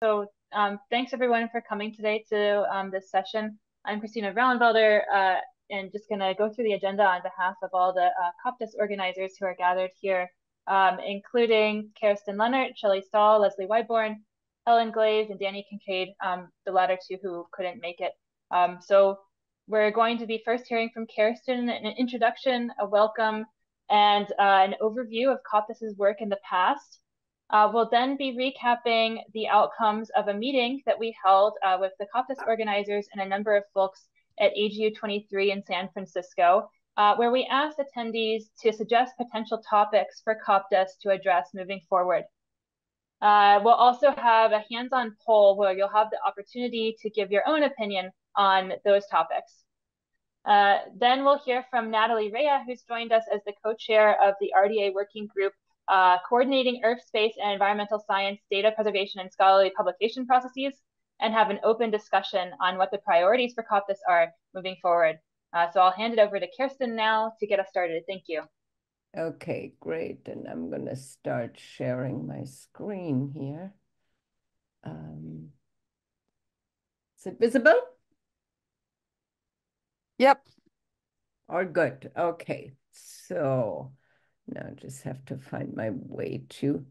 So um, thanks everyone for coming today to um, this session. I'm Kristina Vrouwenvelder, uh, and just going to go through the agenda on behalf of all the uh, COPDESS organizers who are gathered here, um, including Kerstin Lehnert, Shelley Stall, Leslie Wyborn, Helen Glaves, and Danie Kinkade, um, the latter two who couldn't make it. Um, so we're going to be first hearing from Kerstin, an introduction, a welcome, and uh, an overview of COPDESS's work in the past. Uh, we'll then be recapping the outcomes of a meeting that we held uh, with the COPDESS organizers and a number of folks at AGU 23 in San Francisco, uh, where we asked attendees to suggest potential topics for COPDESS to address moving forward. Uh, we'll also have a hands-on poll where you'll have the opportunity to give your own opinion on those topics. Uh, then we'll hear from Natalie Raia, who's joined us as the co-chair of the RDA working group uh, coordinating earth space and environmental science data preservation and scholarly publication processes, and have an open discussion on what the priorities for COPDESS are moving forward. Uh, so I'll hand it over to Kerstin now to get us started. Thank you. Okay, great. And I'm going to start sharing my screen here. Um, is it visible? Yep. All good. Okay. So now I just have to find my way to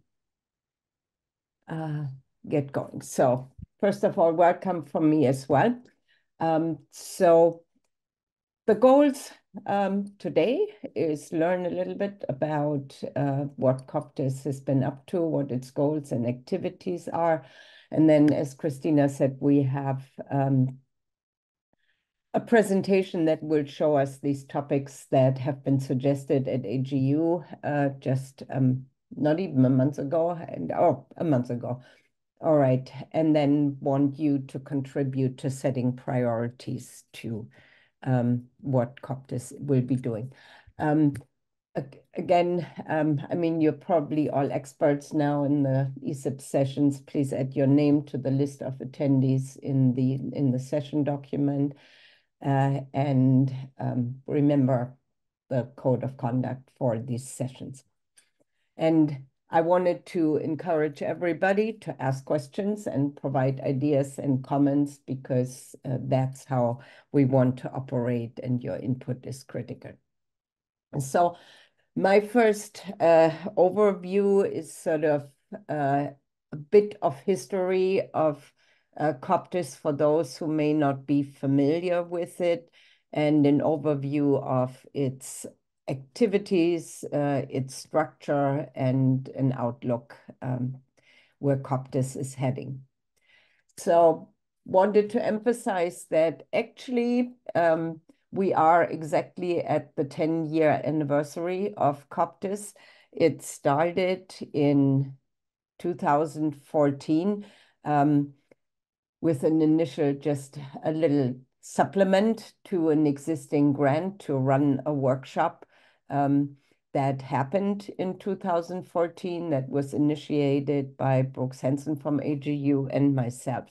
uh, get going. So first of all, welcome from me as well. Um, so the goals um, today is learn a little bit about uh, what COPDESS has been up to, what its goals and activities are. And then, as Kristina said, we have um, a presentation that will show us these topics that have been suggested at AGU uh, just um, not even a month ago, and oh, a month ago. All right, and then want you to contribute to setting priorities to um, what COPDESS will be doing. Um, again, um, I mean, you're probably all experts now in the ESIP sessions. Please add your name to the list of attendees in the in the session document uh, and um, remember the code of conduct for these sessions. And I wanted to encourage everybody to ask questions and provide ideas and comments because uh, that's how we want to operate and your input is critical. So my first uh, overview is sort of uh, a bit of history of uh, COPDESS for those who may not be familiar with it, and an overview of its activities, uh, its structure, and an outlook um, where COPDESS is heading. So wanted to emphasize that actually um, we are exactly at the 10-year anniversary of COPDESS. It started in 2014. Um, with an initial just a little supplement to an existing grant to run a workshop um, that happened in 2014 that was initiated by Brooks Hanson from AGU and myself.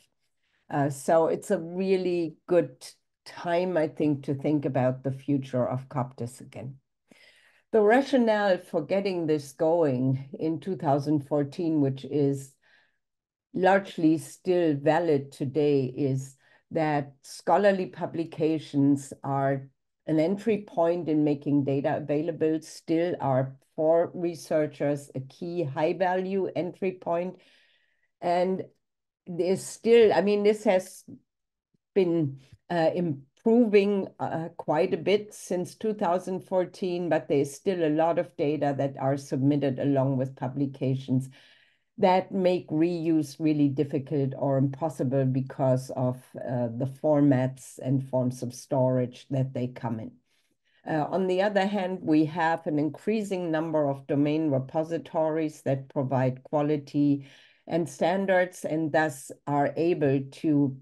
Uh, so it's a really good time, I think, to think about the future of COPDESS again. The rationale for getting this going in 2014, which is largely still valid today is that scholarly publications are an entry point in making data available, still are for researchers a key high value entry point. And there's still, I mean, this has been uh, improving uh, quite a bit since 2014, but there's still a lot of data that are submitted along with publications that make reuse really difficult or impossible because of uh, the formats and forms of storage that they come in. Uh, on the other hand, we have an increasing number of domain repositories that provide quality and standards and thus are able to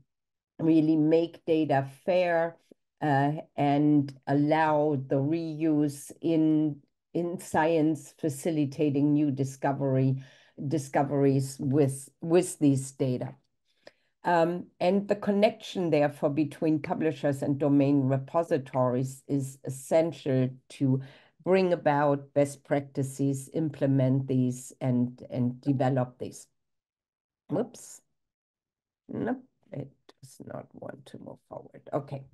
really make data fair uh, and allow the reuse in, in science facilitating new discovery discoveries with, with these data. Um, and the connection, therefore, between publishers and domain repositories is essential to bring about best practices, implement these, and, and develop these. Whoops. Nope, it does not want to move forward. Okay.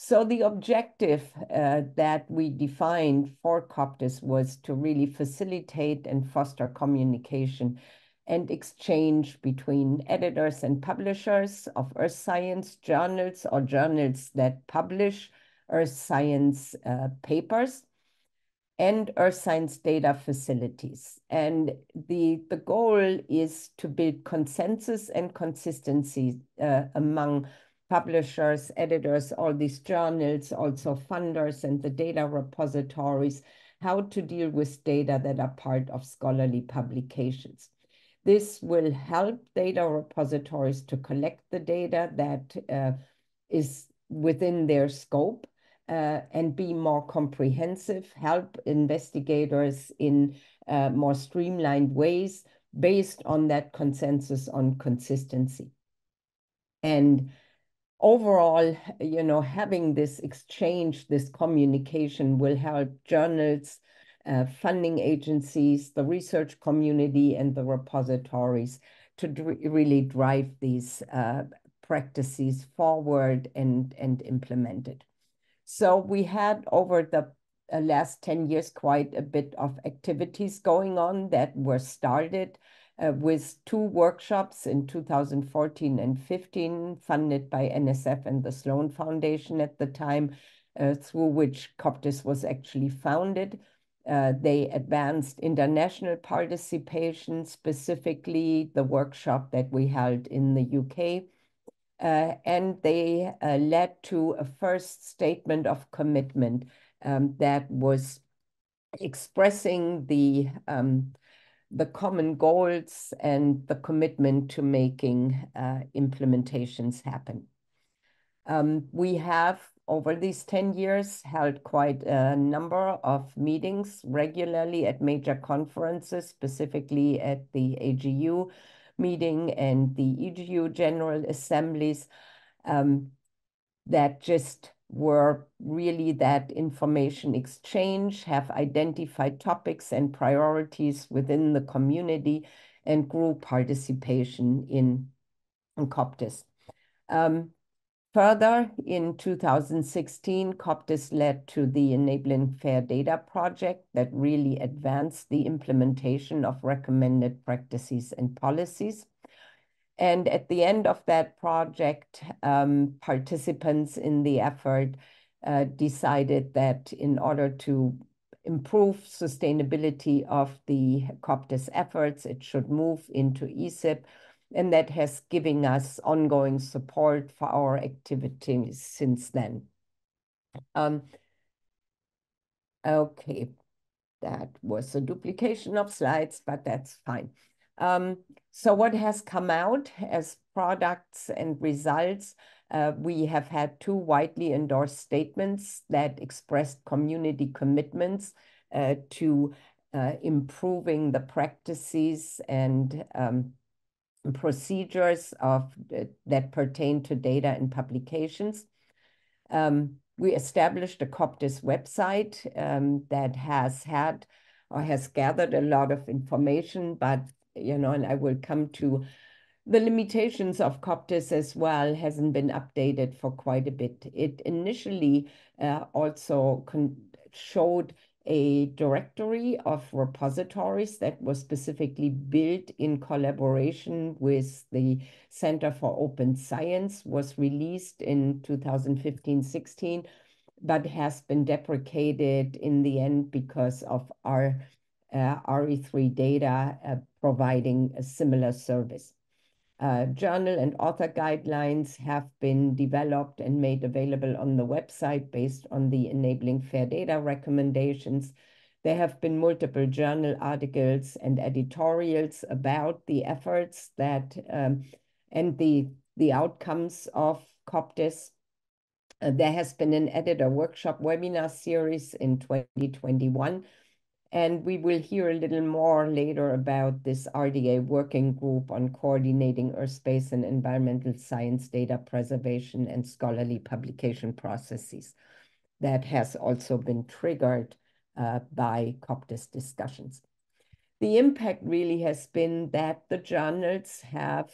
So the objective uh, that we defined for COPDESS was to really facilitate and foster communication and exchange between editors and publishers of earth science journals or journals that publish earth science uh, papers and earth science data facilities. And the, the goal is to build consensus and consistency uh, among publishers, editors, all these journals, also funders and the data repositories, how to deal with data that are part of scholarly publications. This will help data repositories to collect the data that uh, is within their scope uh, and be more comprehensive, help investigators in uh, more streamlined ways based on that consensus on consistency. And overall, you know, having this exchange, this communication will help journals uh, funding agencies, the research community, and the repositories to really drive these uh, practices forward and, and implement it. So we had over the uh, last 10 years quite a bit of activities going on that were started uh, with two workshops in 2014 and 15 funded by NSF and the Sloan Foundation at the time, uh, through which COPDESS was actually founded. Uh, they advanced international participation, specifically the workshop that we held in the UK. Uh, and they uh, led to a first statement of commitment um, that was expressing the, um, the common goals and the commitment to making uh, implementations happen. Um, we have over these 10 years, held quite a number of meetings regularly at major conferences, specifically at the AGU meeting and the EGU General Assemblies, um, that just were really that information exchange, have identified topics and priorities within the community, and grew participation in, in COPDESS. Um, Further, in 2016, COPDESS led to the Enabling Fair Data project that really advanced the implementation of recommended practices and policies. And at the end of that project, um, participants in the effort uh, decided that in order to improve sustainability of the COPDESS efforts, it should move into ESIP, and that has given us ongoing support for our activities since then. Um, okay, that was a duplication of slides, but that's fine. Um, so what has come out as products and results? Uh, we have had two widely endorsed statements that expressed community commitments uh, to uh, improving the practices and um, procedures of that pertain to data and publications. Um, we established a COPDESS website um, that has had or has gathered a lot of information, but you know, and I will come to the limitations of COPDESS as well hasn't been updated for quite a bit. It initially uh, also showed a directory of repositories that was specifically built in collaboration with the Center for Open Science, was released in 2015-16, but has been deprecated in the end because of our uh, RE3 data uh, providing a similar service. Uh, journal and author guidelines have been developed and made available on the website based on the enabling fair data recommendations. There have been multiple journal articles and editorials about the efforts that um, and the, the outcomes of COPDESS. Uh, there has been an editor workshop webinar series in 2021 and we will hear a little more later about this RDA working group on coordinating earth space and environmental science data preservation and scholarly publication processes that has also been triggered uh, by COPDESS discussions. The impact really has been that the journals have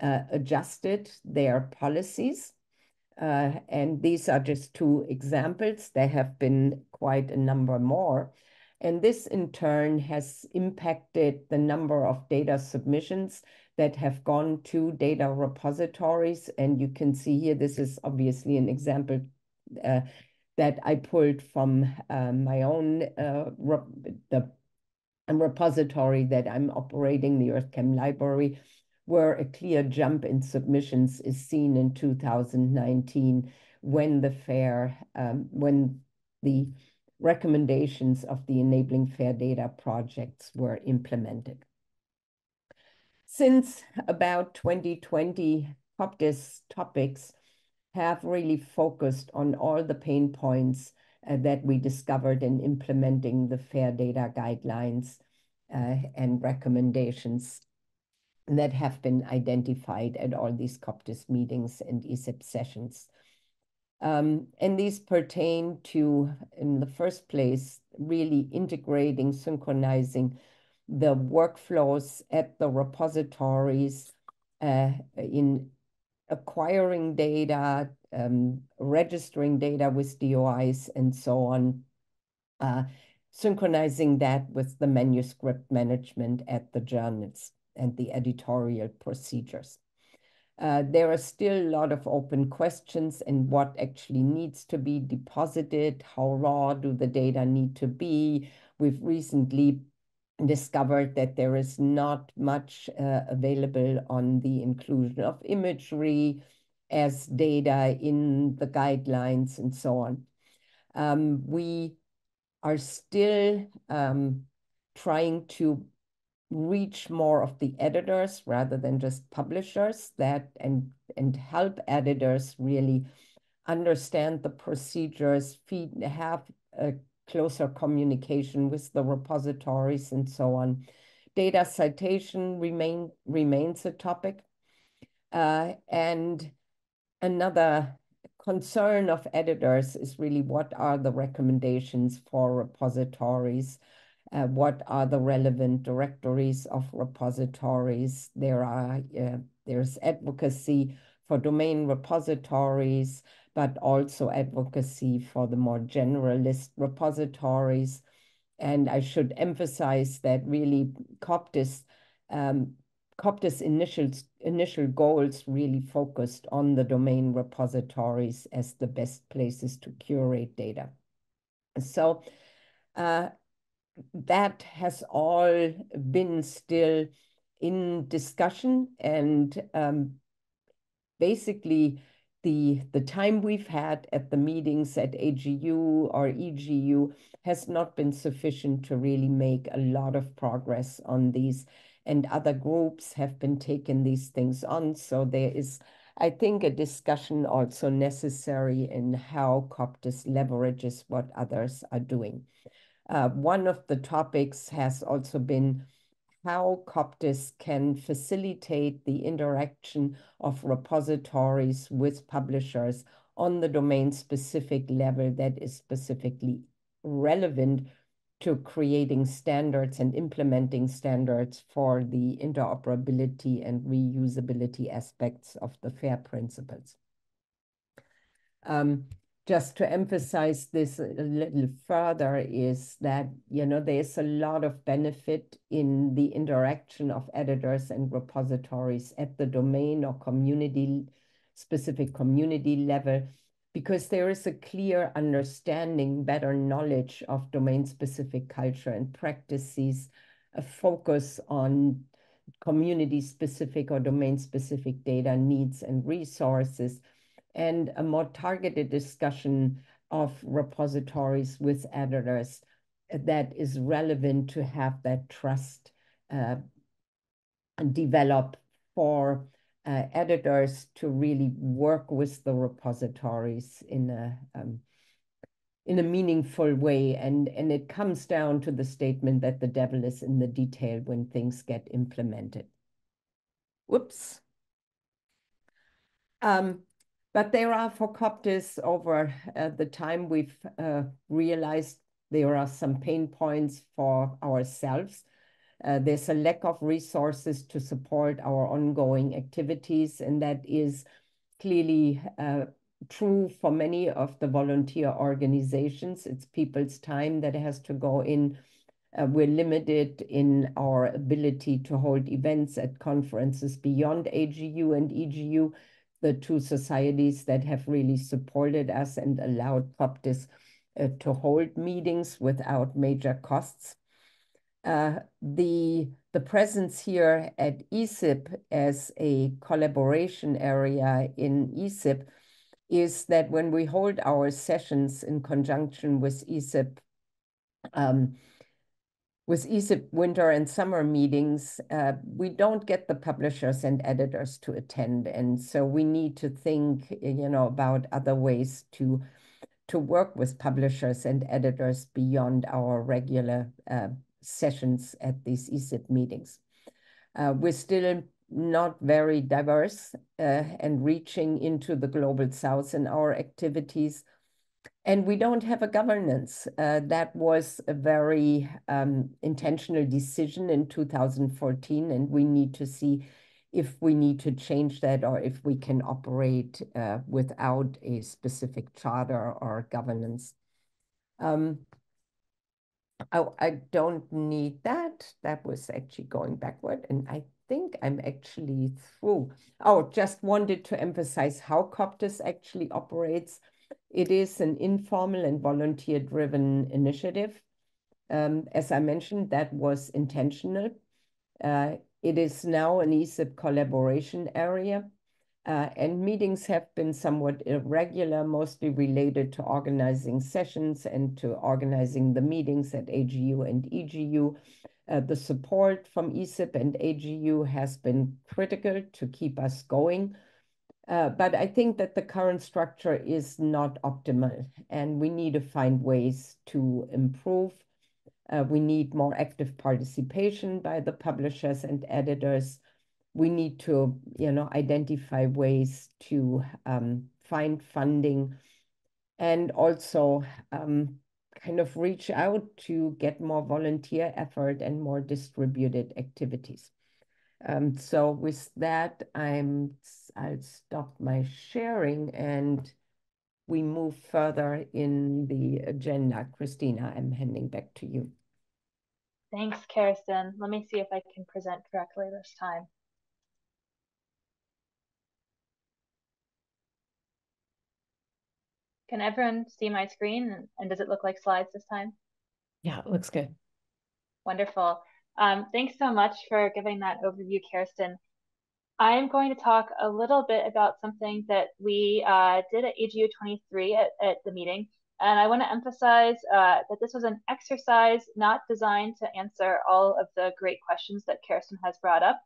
uh, adjusted their policies. Uh, and these are just two examples. There have been quite a number more. And this in turn has impacted the number of data submissions that have gone to data repositories. And you can see here, this is obviously an example uh, that I pulled from uh, my own uh, the repository that I'm operating, the EarthChem library, where a clear jump in submissions is seen in 2019 when the FAIR, um, when the recommendations of the Enabling Fair Data projects were implemented. Since about 2020, COPDESS topics have really focused on all the pain points uh, that we discovered in implementing the FAIR data guidelines uh, and recommendations that have been identified at all these COPDESS meetings and ESIP sessions. Um, and these pertain to, in the first place, really integrating, synchronizing the workflows at the repositories uh, in acquiring data, um, registering data with DOIs, and so on, uh, synchronizing that with the manuscript management at the journals and the editorial procedures. Uh, there are still a lot of open questions and what actually needs to be deposited, how raw do the data need to be. We've recently discovered that there is not much uh, available on the inclusion of imagery as data in the guidelines and so on. Um, we are still um, trying to reach more of the editors rather than just publishers that and and help editors really understand the procedures feed have a closer communication with the repositories and so on. Data citation remain remains a topic. Uh, and another concern of editors is really what are the recommendations for repositories uh, what are the relevant directories of repositories. There are uh, there's advocacy for domain repositories, but also advocacy for the more generalist repositories. And I should emphasize that really COPDESS, um, COPDESS initial, initial goals really focused on the domain repositories as the best places to curate data. So uh, that has all been still in discussion and um, basically the the time we've had at the meetings at AGU or EGU has not been sufficient to really make a lot of progress on these and other groups have been taking these things on so there is I think a discussion also necessary in how COPDESS leverages what others are doing. Uh, one of the topics has also been how COPDESS can facilitate the interaction of repositories with publishers on the domain-specific level that is specifically relevant to creating standards and implementing standards for the interoperability and reusability aspects of the FAIR principles. Um, just to emphasize this a little further is that, you know, there's a lot of benefit in the interaction of editors and repositories at the domain or community, specific community level, because there is a clear understanding, better knowledge of domain-specific culture and practices, a focus on community-specific or domain-specific data needs and resources, and a more targeted discussion of repositories with editors that is relevant to have that trust uh, develop for uh, editors to really work with the repositories in a um, in a meaningful way. And, and it comes down to the statement that the devil is in the detail when things get implemented. Whoops. Um, but there are for COPDESS over uh, the time we've uh, realized there are some pain points for ourselves Uh, there's a lack of resources to support our ongoing activities, and that is clearly uh, true for many of the volunteer organizations. It's people's time that has to go in. Uh, we're limited in our ability to hold events at conferences beyond AGU and EGU, the two societies that have really supported us and allowed COPDESS uh, to hold meetings without major costs. Uh, the, the presence here at ESIP as a collaboration area in ESIP is that when we hold our sessions in conjunction with ESIP, um, with ESIP winter and summer meetings, uh, we don't get the publishers and editors to attend. And so we need to think, you know, about other ways to, to work with publishers and editors beyond our regular uh, sessions at these ESIP meetings. Uh, we're still not very diverse uh, and reaching into the global south in our activities. And we don't have a governance. Uh, that was a very um, intentional decision in 2014, and we need to see if we need to change that or if we can operate uh, without a specific charter or governance. Um, Oh, I don't need that. That was actually going backward. And I think I'm actually through. Oh, just wanted to emphasize how COPDESS actually operates. It is an informal and volunteer-driven initiative. Um, as I mentioned, that was intentional. Uh, it is now an ESIP collaboration area. Uh, and meetings have been somewhat irregular, mostly related to organizing sessions and to organizing the meetings at AGU and EGU. Uh, the support from ESIP and AGU has been critical to keep us going. Uh, but I think that the current structure is not optimal, and we need to find ways to improve. Uh, we need more active participation by the publishers and editors we need to, you know, identify ways to um, find funding and also um, kind of reach out to get more volunteer effort and more distributed activities. Um, so with that, I'm, I'll stop my sharing and we move further in the agenda. Kristina, I'm handing back to you. Thanks, Kerstin. Let me see if I can present correctly this time. Can everyone see my screen and, does it look like slides this time? Yeah, it looks good. Wonderful. Um, thanks so much for giving that overview, Kerstin. I'm going to talk a little bit about something that we uh, did at AGU 23 at, at, the meeting. And I want to emphasize uh, that this was an exercise not designed to answer all of the great questions that Kerstin has brought up.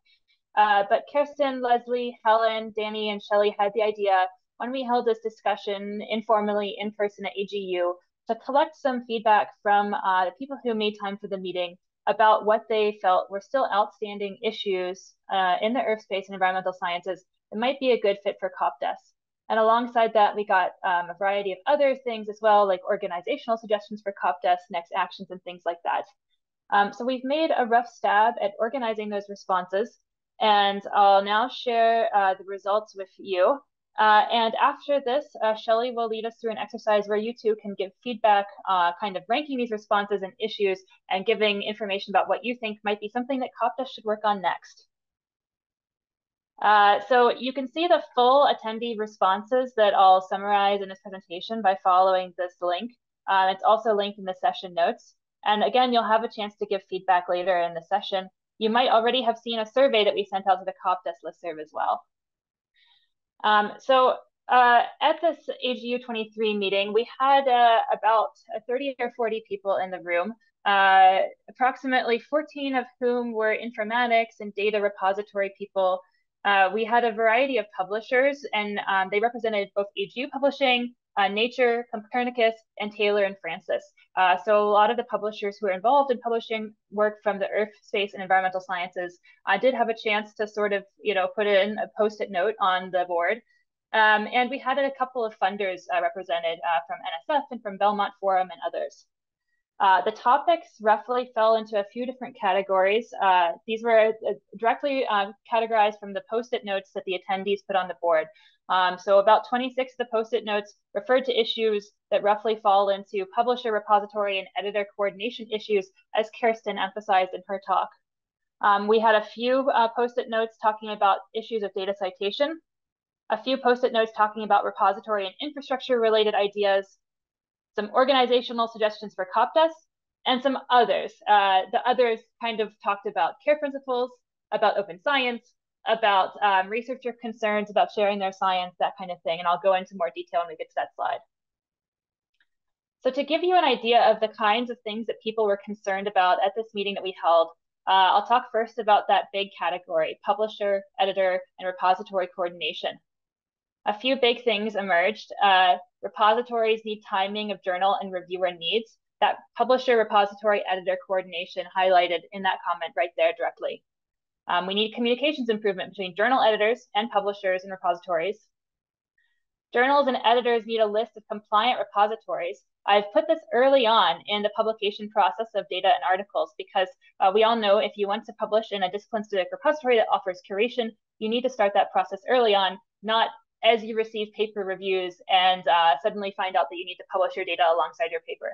Uh, but Kerstin, Leslie, Helen, Danny, and Shelly had the idea when we held this discussion informally in person at AGU to collect some feedback from uh, the people who made time for the meeting about what they felt were still outstanding issues uh, in the earth space and environmental sciences that might be a good fit for COPDESS. And alongside that, we got um, a variety of other things as well, like organizational suggestions for COPDESS, next actions, and things like that. Um, so we've made a rough stab at organizing those responses, and I'll now share uh, the results with you. Uh, and after this, uh, Shelly will lead us through an exercise where you two can give feedback, uh, kind of ranking these responses and issues and giving information about what you think might be something that COPDESS should work on next. Uh, so you can see the full attendee responses that I'll summarize in this presentation by following this link. Uh, it's also linked in the session notes. And again, you'll have a chance to give feedback later in the session. You might already have seen a survey that we sent out to the COPDESS listserv as well. Um, so uh, at this AGU 23 meeting, we had uh, about 30 or 40 people in the room, uh, approximately 14 of whom were informatics and data repository people. Uh, we had a variety of publishers, and um, they represented both AGU Publishing, uh, Nature, Copernicus, and Taylor and Francis. Uh, so a lot of the publishers who are involved in publishing work from the Earth, Space, and Environmental Sciences I did have a chance to sort of, you know, put in a post-it note on the board. Um, and we had a couple of funders uh, represented uh, from NSF and from Belmont Forum and others. Uh, the topics roughly fell into a few different categories. Uh, these were uh, directly uh, categorized from the post-it notes that the attendees put on the board. Um, so about 26 of the post-it notes referred to issues that roughly fall into publisher, repository, and editor coordination issues, as Kerstin emphasized in her talk. Um, we had a few uh, post-it notes talking about issues of data citation, a few post-it notes talking about repository and infrastructure related ideas, some organizational suggestions for COPDESS, and some others. Uh, the others kind of talked about care principles, about open science, about um, researcher concerns about sharing their science, that kind of thing. And I'll go into more detail when we get to that slide. So to give you an idea of the kinds of things that people were concerned about at this meeting that we held, uh, I'll talk first about that big category, publisher, editor, and repository coordination. A few big things emerged. Uh, repositories need timing of journal and reviewer needs. That publisher repository editor coordination highlighted in that comment right there directly. Um, we need communications improvement between journal editors and publishers and repositories. Journals and editors need a list of compliant repositories. I've put this early on in the publication process of data and articles because uh, we all know if you want to publish in a discipline-specific repository that offers curation, you need to start that process early on, not as you receive paper reviews and uh, suddenly find out that you need to publish your data alongside your paper.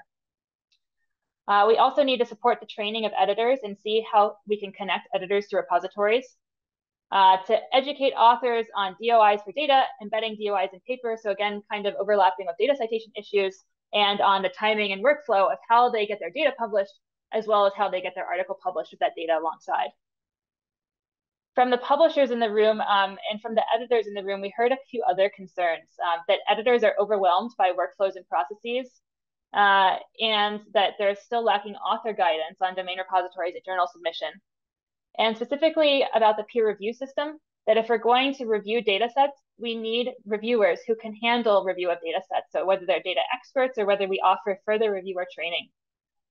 Uh, we also need to support the training of editors and see how we can connect editors to repositories. Uh, to educate authors on DOIs for data, embedding DOIs in paper, so again, kind of overlapping with data citation issues, and on the timing and workflow of how they get their data published, as well as how they get their article published with that data alongside. From the publishers in the room um, and from the editors in the room, we heard a few other concerns um, that editors are overwhelmed by workflows and processes, uh, and that they're still lacking author guidance on domain repositories at journal submission. And specifically about the peer review system, that if we're going to review data sets, we need reviewers who can handle review of data sets. So whether they're data experts or whether we offer further reviewer training.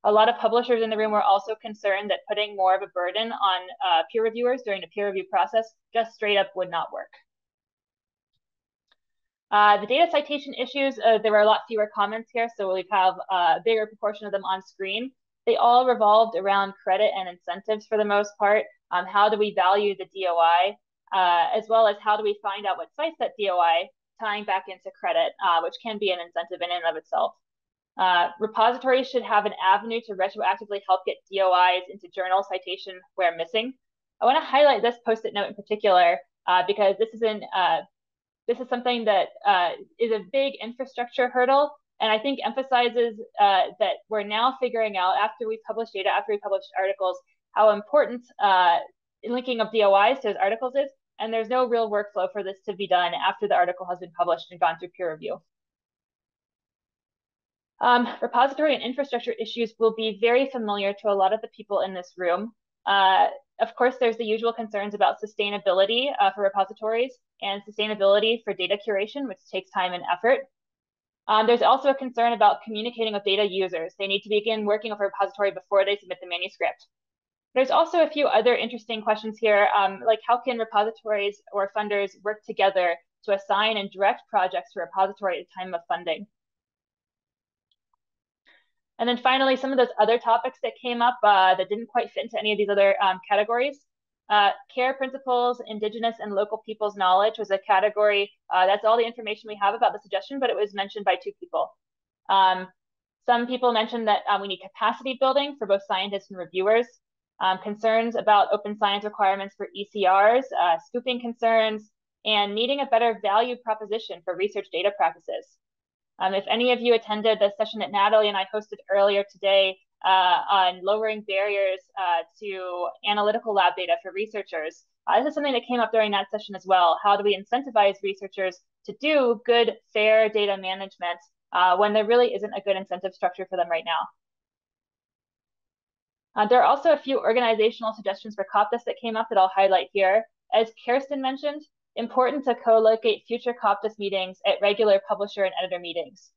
A lot of publishers in the room were also concerned that putting more of a burden on uh, peer reviewers during the peer review process just straight up would not work. Uh, the data citation issues, uh, there were a lot fewer comments here, so we have a bigger proportion of them on screen. They all revolved around credit and incentives for the most part. Um, how do we value the DOI, uh, as well as how do we find out what cites that DOI, tying back into credit, uh, which can be an incentive in and of itself. Uh, repositories should have an avenue to retroactively help get DOIs into journal citation where missing. I want to highlight this post-it note in particular uh, because this is an this is something that uh, is a big infrastructure hurdle and I think emphasizes uh, that we're now figuring out after we publish data, after we publish articles, how important uh, linking of DOIs to those articles is. And there's no real workflow for this to be done after the article has been published and gone through peer review. Um, repository and infrastructure issues will be very familiar to a lot of the people in this room. Uh, of course, there's the usual concerns about sustainability uh, for repositories and sustainability for data curation, which takes time and effort. Um, there's also a concern about communicating with data users. They need to begin working with a repository before they submit the manuscript. There's also a few other interesting questions here, um, like how can repositories or funders work together to assign and direct projects to a repository at a time of funding? And then finally, some of those other topics that came up uh, that didn't quite fit into any of these other um, categories. Uh, care principles, indigenous and local people's knowledge was a category. Uh, that's all the information we have about the suggestion, but it was mentioned by two people. Um, some people mentioned that um, we need capacity building for both scientists and reviewers, um, concerns about open science requirements for ECRs, uh, scooping concerns, and needing a better value proposition for research data practices. Um, if any of you attended the session that Natalie and I hosted earlier today, uh, on lowering barriers uh, to analytical lab data for researchers. Uh, this is something that came up during that session as well. How do we incentivize researchers to do good, fair data management uh, when there really isn't a good incentive structure for them right now? Uh, there are also a few organizational suggestions for COPDESS that came up that I'll highlight here. As Kerstin mentioned, important to co-locate future COPDESS meetings at regular publisher and editor meetings.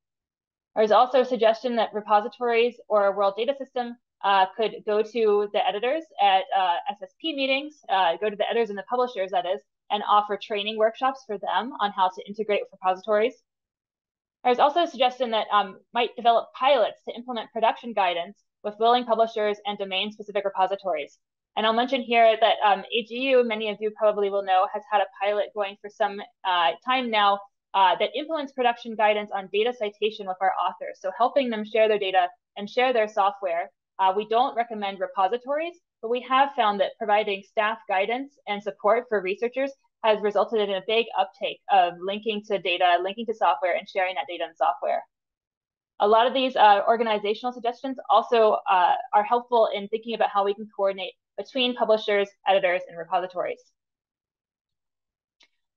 There's also a suggestion that repositories or a world data system uh, could go to the editors at uh, SSP meetings, uh, go to the editors and the publishers, that is, and offer training workshops for them on how to integrate with repositories. There's also a suggestion that um, might develop pilots to implement production guidance with willing publishers and domain-specific repositories. And I'll mention here that um, AGU, many of you probably will know, has had a pilot going for some uh, time now uh, that implements production guidance on data citation with our authors. So helping them share their data and share their software. Uh, we don't recommend repositories, but we have found that providing staff guidance and support for researchers has resulted in a big uptake of linking to data, linking to software, and sharing that data and software. A lot of these uh, organizational suggestions also uh, are helpful in thinking about how we can coordinate between publishers, editors, and repositories.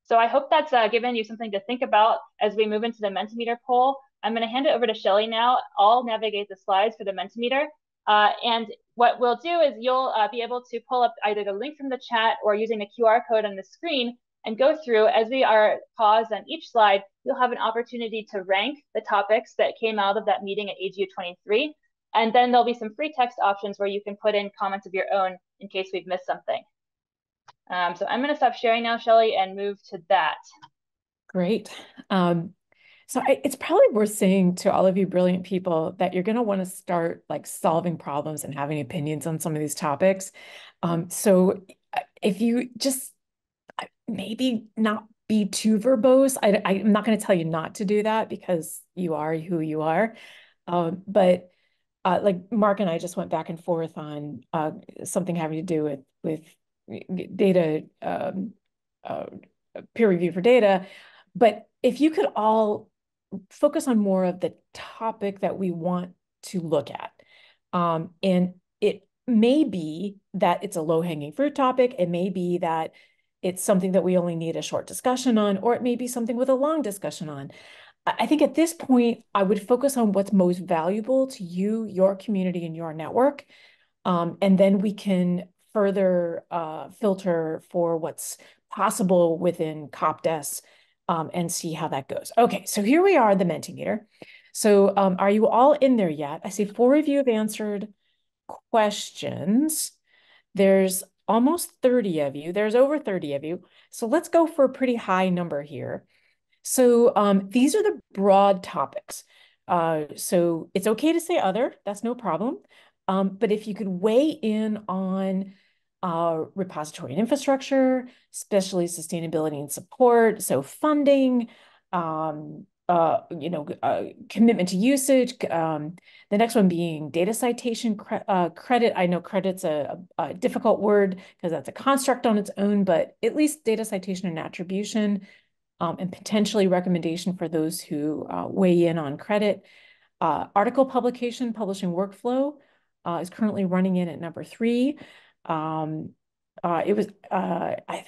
So I hope that's uh, given you something to think about as we move into the Mentimeter poll. I'm going to hand it over to Shelly now. I'll navigate the slides for the Mentimeter. Uh, and what we'll do is you'll uh, be able to pull up either the link from the chat or using the QR code on the screen and go through as we are paused on each slide, you'll have an opportunity to rank the topics that came out of that meeting at AGU 23. And then there'll be some free text options where you can put in comments of your own in case we've missed something. Um, so I'm going to stop sharing now, Shelly, and move to that. Great. Um, so I, it's probably worth saying to all of you brilliant people that you're going to want to start like solving problems and having opinions on some of these topics. Um, so uh, if you just uh, maybe not be too verbose, I, am not going to tell you not to do that because you are who you are. Um, but uh, like Mark and I just went back and forth on uh, something having to do with with data um, uh, peer review for data. But if you could all focus on more of the topic that we want to look at, um, and it may be that it's a low hanging fruit topic. It may be that it's something that we only need a short discussion on, or it may be something with a long discussion on. I think at this point, I would focus on what's most valuable to you, your community, and your network. Um, and then we can further uh, filter for what's possible within COPDESS um, and see how that goes. Okay, so here we are, the Mentimeter. So um, are you all in there yet? I see four of you have answered questions. There's almost 30 of you. There's over 30 of you. So let's go for a pretty high number here. So um, these are the broad topics. Uh, so it's okay to say other, that's no problem. Um, but if you could weigh in on uh, repository and infrastructure, especially sustainability and support, so funding, um, uh, you know, uh, commitment to usage. Um, the next one being data citation cre uh, credit. I know credit's a, a difficult word because that's a construct on its own, but at least data citation and attribution, um, and potentially recommendation for those who uh, weigh in on credit. Uh, article publication, publishing workflow uh, is currently running in at number three. Um, uh, it was, uh, I,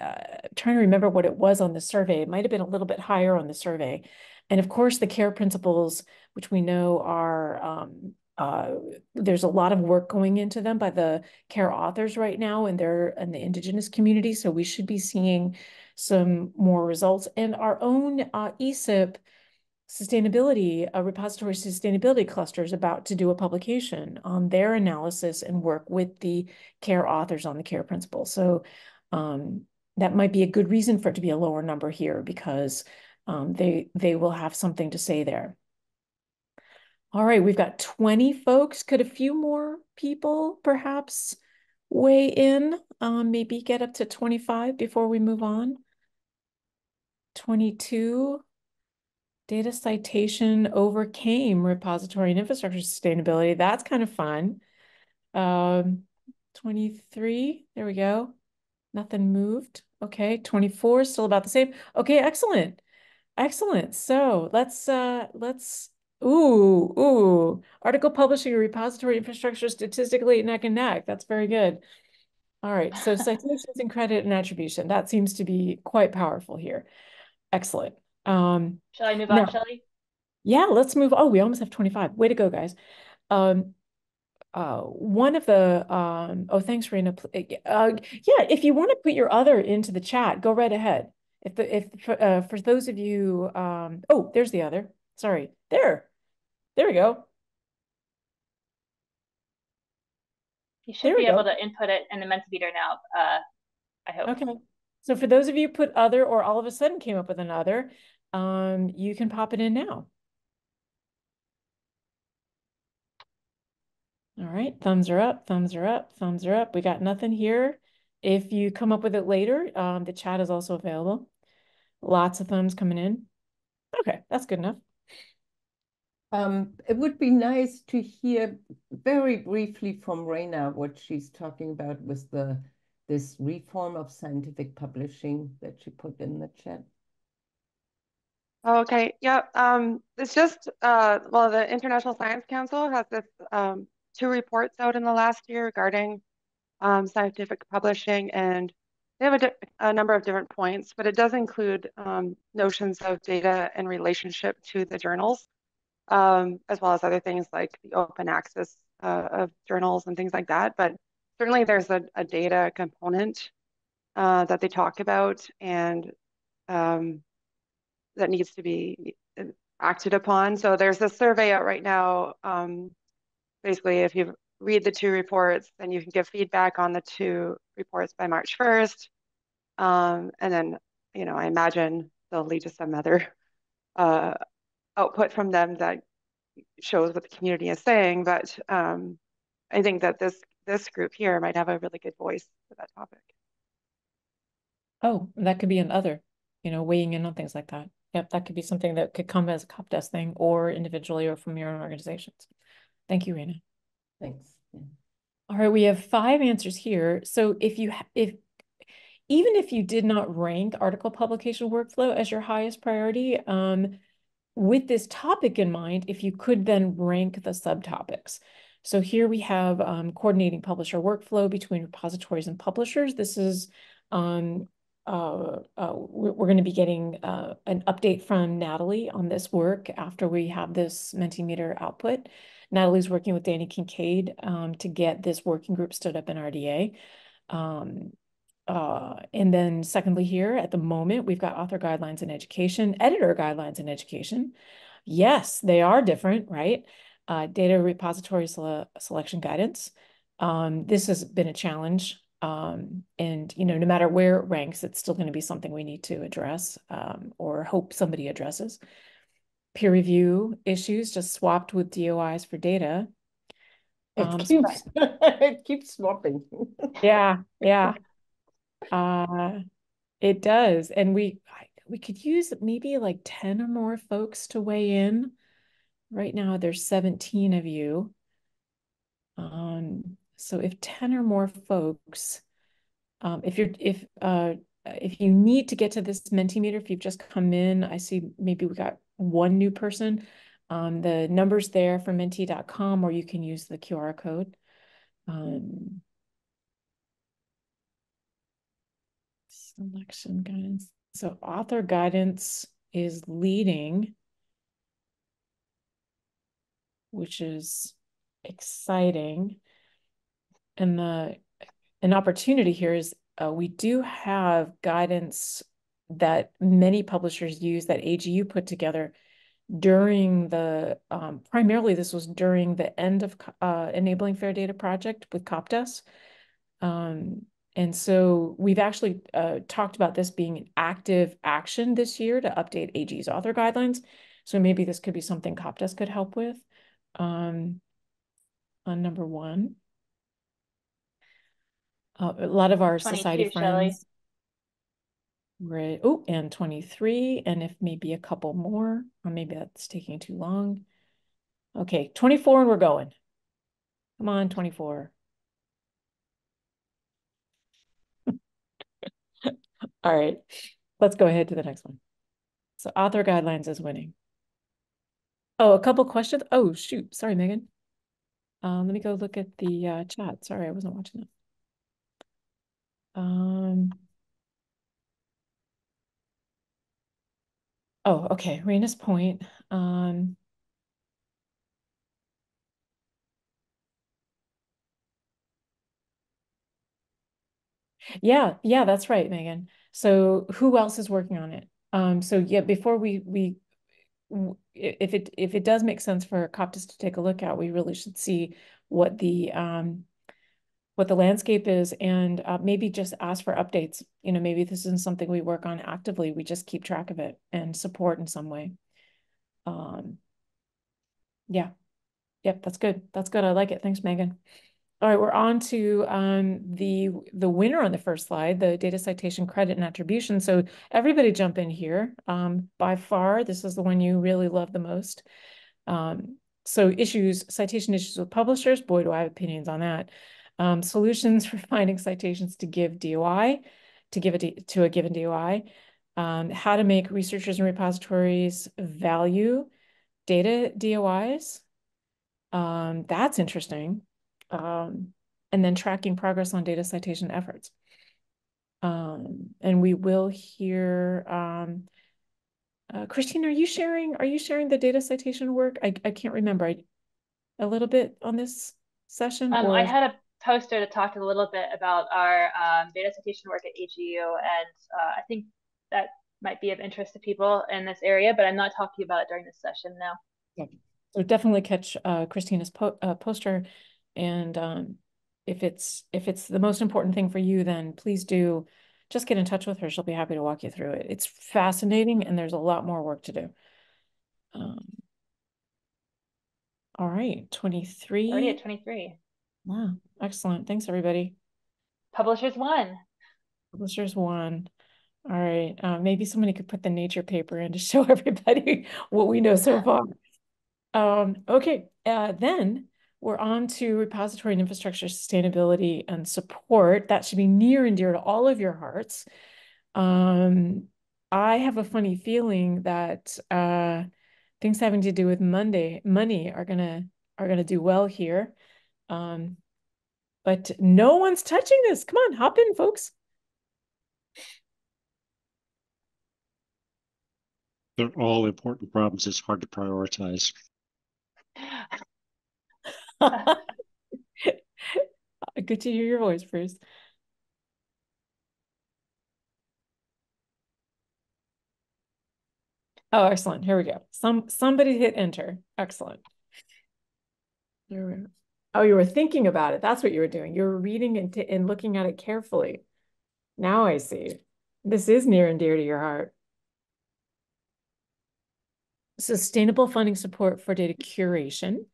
uh, trying to remember what it was on the survey. It might have been a little bit higher on the survey. And of course, the CARE principles, which we know are, um, uh, there's a lot of work going into them by the CARE authors right now and they're in the indigenous community. So we should be seeing some more results. And our own uh, ESIP sustainability, a repository sustainability cluster is about to do a publication on their analysis and work with the CARE authors on the CARE principle. So um, that might be a good reason for it to be a lower number here because um, they, they will have something to say there. All right, we've got 20 folks. Could a few more people perhaps weigh in? Um, maybe get up to 25 before we move on. 22. Data citation overcame repository and infrastructure sustainability. That's kind of fun. Um, 23, there we go. Nothing moved. Okay, 24, still about the same. Okay, excellent. Excellent. So let's uh let's ooh, ooh, article publishing repository infrastructure statistically neck and neck. That's very good. All right, so citations and credit and attribution. That seems to be quite powerful here. Excellent. Um, Shall I move on, Shelly? Yeah, let's move. Oh, we almost have 25. Way to go, guys. Um, uh, one of the, um, oh, thanks, Rena. Uh, yeah, if you want to put your other into the chat, go right ahead. If the, if, uh, for those of you, um, oh, there's the other. Sorry. There. There we go. You should be able to input it in the Mentimeter now, uh, I hope. Okay. So for those of you put other or all of a sudden came up with another, um, you can pop it in now. All right, thumbs are up, thumbs are up, thumbs are up. We got nothing here. If you come up with it later, um, the chat is also available. Lots of thumbs coming in. Okay, that's good enough. Um, it would be nice to hear very briefly from Raina what she's talking about with the this reform of scientific publishing that she put in the chat. Okay, yeah, um, it's just, uh, well, the International Science Council has this, um, two reports out in the last year regarding, um, scientific publishing, and they have a, a number of different points, but it does include, um, notions of data in relationship to the journals um, as well as other things like the open access uh, of journals and things like that. But certainly there's a, a data component uh, that they talk about and um, that needs to be uh, acted upon. So there's a survey out right now. Um, basically, if you read the two reports, then you can give feedback on the two reports by March 1st. Um, and then, you know, I imagine they'll lead to some other uh, output from them that shows what the community is saying. But um, I think that this this group here might have a really good voice for that topic. Oh, that could be another, you know, weighing in on things like that. Yep, that could be something that could come as a COPDESS thing or individually or from your own organizations. Thank you, Raina. Thanks. Yeah. All right, we have five answers here. So if you if even if you did not rank article publication workflow as your highest priority, um, with this topic in mind, if you could then rank the subtopics. So here we have um, coordinating publisher workflow between repositories and publishers. This is, um, uh, uh, we're, going to be getting uh, an update from Natalie on this work after we have this Mentimeter output. Natalie's working with Danie Kinkade um, to get this working group stood up in RDA. Um, uh, and then secondly here, at the moment, we've got author guidelines in education, editor guidelines in education. Yes, they are different, right? Uh, data repository sele selection guidance. Um, this has been a challenge. Um, and, you know, no matter where it ranks, it's still going to be something we need to address um, or hope somebody addresses. Peer review issues just swapped with DOIs for data. It um, keeps, it keeps swapping. yeah, yeah. Uh, it does. And we we could use maybe like 10 or more folks to weigh in. Right now there's 17 of you. Um, so if 10 or more folks, um, if you're if uh if you need to get to this Mentimeter, if you've just come in, I see maybe we got one new person. Um, the number's there for menti.com, or you can use the QR code. Um, Selection guidance. So author guidance is leading, which is exciting. And the an opportunity here is uh, we do have guidance that many publishers use that AGU put together during the, um, primarily this was during the end of uh, Enabling Fair Data project with COPDESS. Um, and so we've actually uh, talked about this being an active action this year to update AG's author guidelines. So maybe this could be something COPDESS could help with um, on number one. Uh, a lot of our society friends. Right. Oh, and 23, and if maybe a couple more, or maybe that's taking too long. Okay, 24 and we're going. Come on, 24. All right, let's go ahead to the next one. So author guidelines is winning. Oh, a couple questions. Oh, shoot. Sorry, Megan. Um, let me go look at the uh, chat. Sorry, I wasn't watching that. Um. Oh, okay. Raina's point. Um, yeah, yeah, that's right, Megan. So who else is working on it? Um, so yeah, before we we if it if it does make sense for COPDESS to take a look at, we really should see what the um what the landscape is and uh, maybe just ask for updates. You know, maybe this isn't something we work on actively. We just keep track of it and support in some way. Um, yeah. Yep, that's good. That's good. I like it. Thanks, Megan. All right, we're on to um, the the winner on the first slide, the data citation credit and attribution. So everybody jump in here. Um, by far, this is the one you really love the most. Um, so issues, citation issues with publishers, boy, do I have opinions on that. Um, solutions for finding citations to give DOI, to give it to a given DOI. Um, how to make researchers and repositories value data DOIs. Um, that's interesting um, and then tracking progress on data citation efforts. Um, and we will hear, um, uh, Christine, are you sharing, are you sharing the data citation work? I, I can't remember I, a little bit on this session? Um, or... I had a poster to talk a little bit about our um, data citation work at AGU, and uh, I think that might be of interest to people in this area, but I'm not talking about it during this session now. Yeah. So definitely catch uh, Kristina's po uh, poster and um, if it's if it's the most important thing for you, then please do just get in touch with her. She'll be happy to walk you through it. It's fascinating and there's a lot more work to do. Um, all right, 23. Already at 23. Wow, excellent. Thanks, everybody. Publishers won. Publishers won. All right, uh, maybe somebody could put the nature paper in to show everybody what we know so far. Um, okay, uh, then we're on to repository and infrastructure sustainability and support. That should be near and dear to all of your hearts. Um, I have a funny feeling that uh, things having to do with Monday money are gonna are gonna do well here. Um, but no one's touching this. Come on, hop in, folks. They're all important problems. It's hard to prioritize. Good to hear your voice, Bruce. Oh, excellent. Here we go. Some somebody hit enter. Excellent. Oh, you were thinking about it. That's what you were doing. You were reading and, and looking at it carefully. Now I see. This is near and dear to your heart. Sustainable funding support for data curation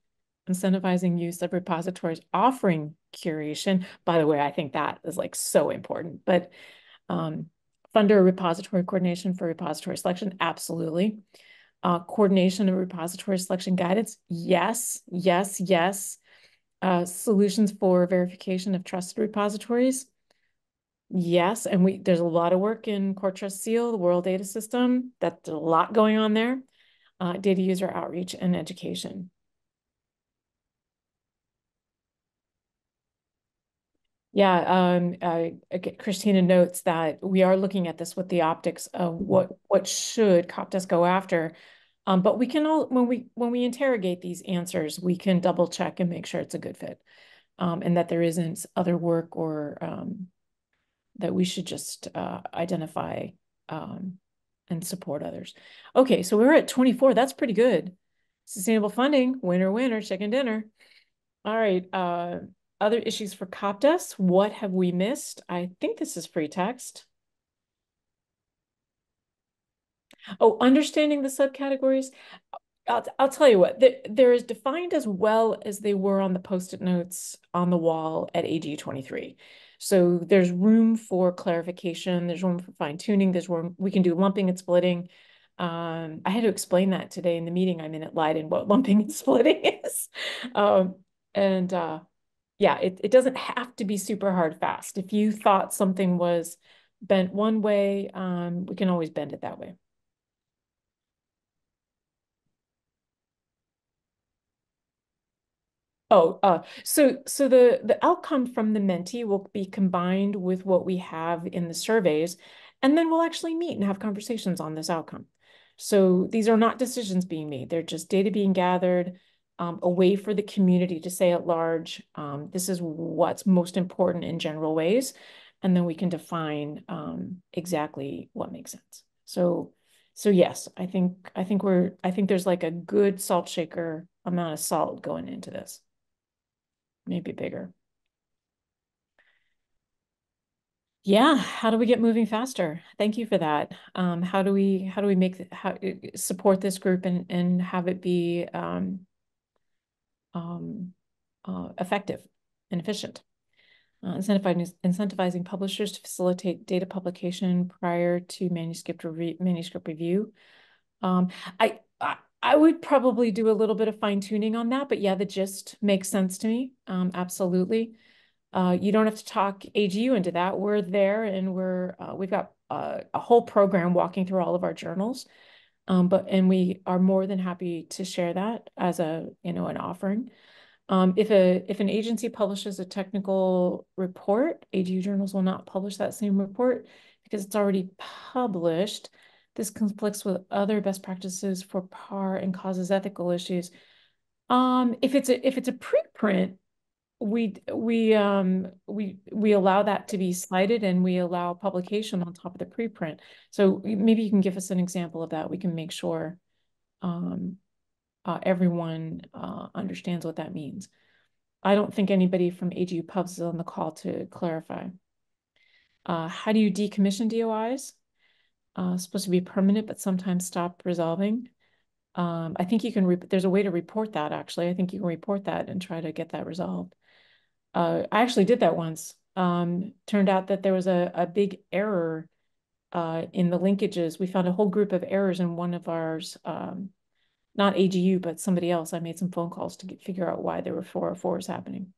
incentivizing use of repositories offering curation. By the way, I think that is like so important, but um, funder repository coordination for repository selection, absolutely. Uh, coordination of repository selection guidance, yes, yes, yes. Uh, solutions for verification of trusted repositories, yes. And we there's a lot of work in CoreTrust Seal, the World Data System. That's a lot going on there. Uh, data user outreach and education. Yeah, um, uh, Kristina notes that we are looking at this with the optics of what what should COPDESS go after. Um, but we can all when we when we interrogate these answers, we can double check and make sure it's a good fit, um, and that there isn't other work or um, that we should just uh, identify um, and support others. Okay, so we're at 24. That's pretty good. Sustainable funding, winner, winner, chicken dinner. All right. Uh, other issues for COPDESS. What have we missed? I think this is free text. Oh, understanding the subcategories. I'll, I'll tell you what, they're, they're as defined as well as they were on the post-it notes on the wall at AG23. So there's room for clarification. There's room for fine tuning. There's room, we can do lumping and splitting. Um, I had to explain that today in the meeting I'm in at Leiden, what lumping and splitting is. Um, and uh, yeah, it, it doesn't have to be super hard fast. If you thought something was bent one way, um, we can always bend it that way. Oh, uh, so so the the outcome from the Menti will be combined with what we have in the surveys, and then we'll actually meet and have conversations on this outcome. So these are not decisions being made; they're just data being gathered um, a way for the community to say at large, um, this is what's most important in general ways. And then we can define um, exactly what makes sense. So, so yes, I think, I think we're, I think there's like a good salt shaker amount of salt going into this. Maybe bigger. Yeah, how do we get moving faster? Thank you for that. Um, how do we how do we make how support this group and and have it be um, um, uh, effective and efficient. Uh, incentivizing, incentivizing publishers to facilitate data publication prior to manuscript, re manuscript review. Um, I, I, would probably do a little bit of fine tuning on that, but yeah, the gist makes sense to me. Um, absolutely. Uh, you don't have to talk AGU into that. We're there and we're uh, we've got uh, a whole program walking through all of our journals. Um, but and we are more than happy to share that as a you know an offering. Um, if a if an agency publishes a technical report, AGU journals will not publish that same report because it's already published. This conflicts with other best practices for PAR and causes ethical issues. Um, if it's a if it's a preprint, we we um we we allow that to be cited and we allow publication on top of the preprint. So maybe you can give us an example of that. We can make sure um uh, everyone uh, understands what that means. I don't think anybody from AGU Pubs is on the call to clarify. Uh, how do you decommission DOIs? Uh, supposed to be permanent, but sometimes stop resolving. Um, I think you can, there's a way to report that actually. I think you can report that and try to get that resolved. Uh, I actually did that once. Um, turned out that there was a, a big error uh, in the linkages. We found a whole group of errors in one of ours, um, not AGU, but somebody else. I made some phone calls to get, figure out why there were 404s happening.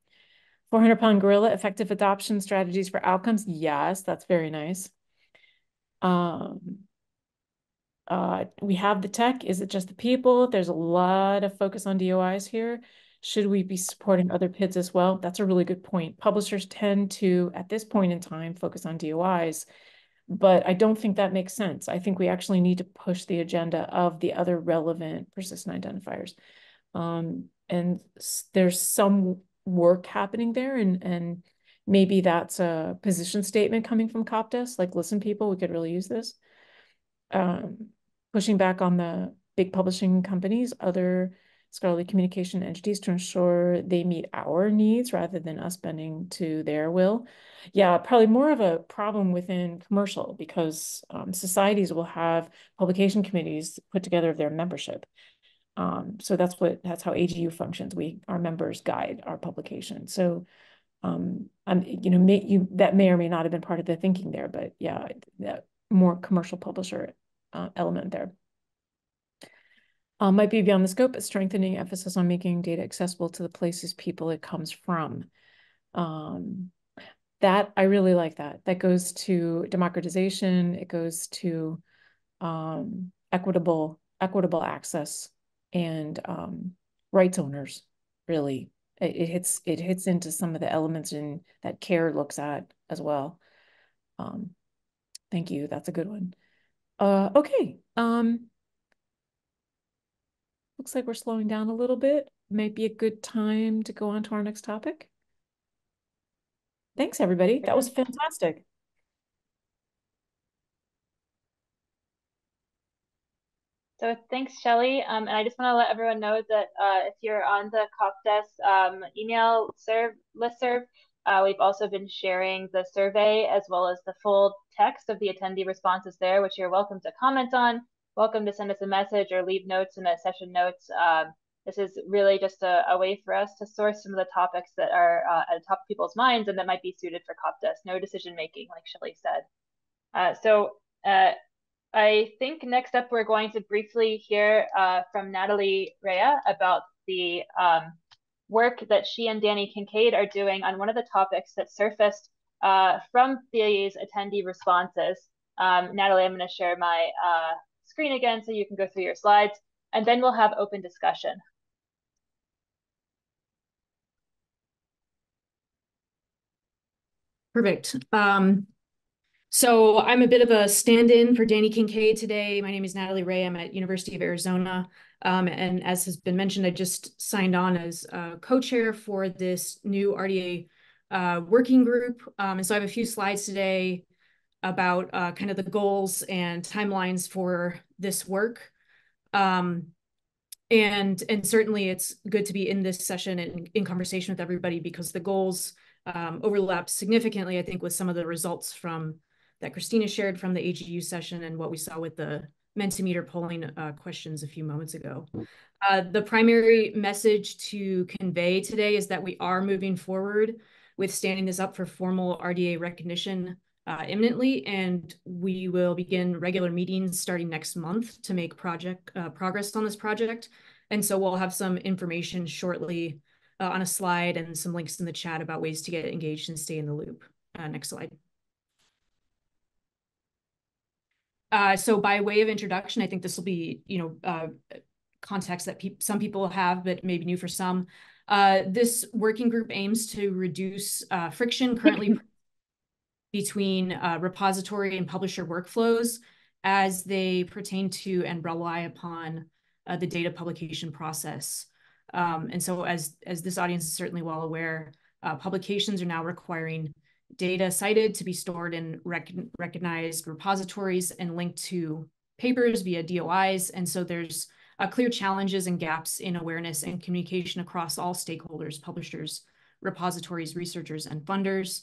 400 pound gorilla, effective adoption strategies for outcomes. Yes, that's very nice. Um, uh, we have the tech. Is it just the people? There's a lot of focus on DOIs here. Should we be supporting other PIDs as well? That's a really good point. Publishers tend to, at this point in time, focus on DOIs, but I don't think that makes sense. I think we actually need to push the agenda of the other relevant persistent identifiers. Um, and there's some work happening there and, and maybe that's a position statement coming from COPDESS, like listen people, we could really use this. Um, pushing back on the big publishing companies, other scholarly communication entities to ensure they meet our needs rather than us bending to their will. Yeah, probably more of a problem within commercial because um, societies will have publication committees put together of their membership. Um, so that's what that's how AGU functions. We our members guide our publication. So um, I'm you know may, you that may or may not have been part of the thinking there, but yeah, that more commercial publisher uh, element there uh, might be beyond the scope, but strengthening emphasis on making data accessible to the places people it comes from. Um, that I really like that. That goes to democratization. It goes to um, equitable equitable access and um, rights owners. Really, it, it, hits it hits into some of the elements in that CARE looks at as well. Um, thank you. That's a good one. Uh, okay. Um, Looks like we're slowing down a little bit. Might be a good time to go on to our next topic. Thanks, everybody. That was fantastic. So thanks, Shelley. Um, and I just want to let everyone know that uh, if you're on the COPDESS um, email serve listserv, uh, we've also been sharing the survey as well as the full text of the attendee responses there, which you're welcome to comment on welcome to send us a message or leave notes in the session notes. Um, this is really just a, a, way for us to source some of the topics that are uh, at the top of people's minds and that might be suited for COPDESS. No decision making, like Shelley said. Uh, so uh, I think next up we're going to briefly hear uh, from Natalie Raia about the um, work that she and Danie Kinkade are doing on one of the topics that surfaced uh, from these attendee responses. Um, Natalie, I'm going to share my uh, screen again so you can go through your slides, and then we'll have open discussion. Perfect. Um, so I'm a bit of a stand-in for Danie Kinkade today. My name is Natalie Raia. I'm at University of Arizona. Um, and as has been mentioned, I just signed on as co-chair for this new RDA uh, working group. Um, and so I have a few slides today about uh, kind of the goals and timelines for this work. Um, and and certainly it's good to be in this session and in conversation with everybody because the goals um, overlap significantly, I think, with some of the results from that Kristina shared from the AGU session and what we saw with the Mentimeter polling uh, questions a few moments ago. Uh, the primary message to convey today is that we are moving forward with standing this up for formal RDA recognition uh, imminently, and we will begin regular meetings starting next month to make project uh, progress on this project. And so we'll have some information shortly uh, on a slide and some links in the chat about ways to get engaged and stay in the loop. Uh, next slide. Uh, so by way of introduction, I think this will be, you know, uh, context that pe some people have, but maybe new for some. Uh, this working group aims to reduce uh, friction currently between uh, repository and publisher workflows as they pertain to and rely upon uh, the data publication process. Um, and so as, as this audience is certainly well aware, uh, publications are now requiring data cited to be stored in rec recognized repositories and linked to papers via DOIs. And so there's uh, clear challenges and gaps in awareness and communication across all stakeholders, publishers, repositories, researchers, and funders.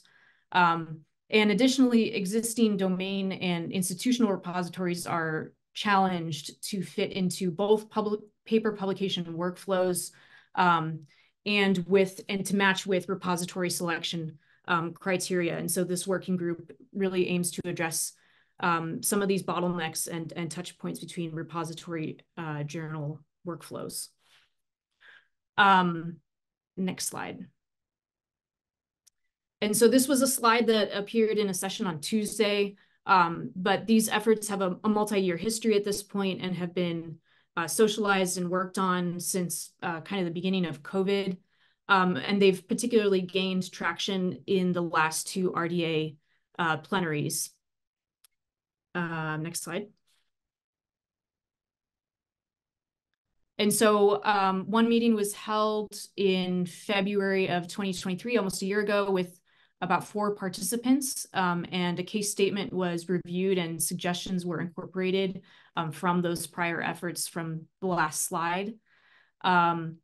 Um, and additionally, existing domain and institutional repositories are challenged to fit into both public paper publication workflows um, and with and to match with repository selection um, criteria. And so this working group really aims to address um, some of these bottlenecks and, and touch points between repository uh, journal workflows. Um, next slide. And so this was a slide that appeared in a session on Tuesday, um, but these efforts have a, a multi-year history at this point and have been uh, socialized and worked on since uh, kind of the beginning of COVID. Um, and they've particularly gained traction in the last two RDA uh, plenaries. Um, next slide. And so um, one meeting was held in February of 2023, almost a year ago, with about four participants, um, and a case statement was reviewed and suggestions were incorporated um, from those prior efforts from the last slide. Um,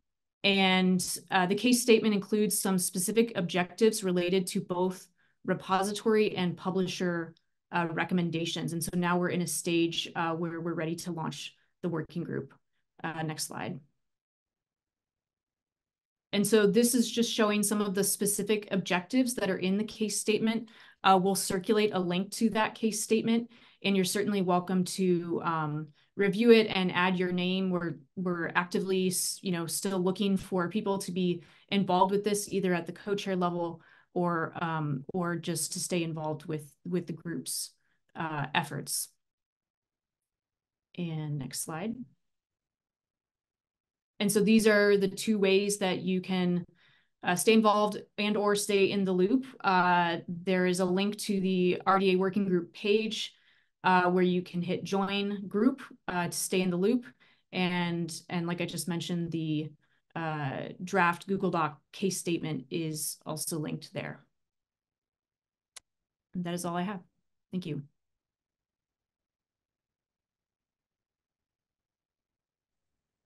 and uh, the case statement includes some specific objectives related to both repository and publisher uh, recommendations. And so now we're in a stage uh, where we're ready to launch the working group. Uh, next slide. And so this is just showing some of the specific objectives that are in the case statement. Uh, we'll circulate a link to that case statement, and you're certainly welcome to um, review it and add your name. We're we're actively, you know, still looking for people to be involved with this, either at the co-chair level or um, or just to stay involved with with the group's uh, efforts. And next slide. And so these are the two ways that you can uh, stay involved and or stay in the loop. Uh, there is a link to the RDA working group page uh, where you can hit join group uh, to stay in the loop. And, and like I just mentioned, the uh, draft Google Doc case statement is also linked there. And that is all I have. Thank you.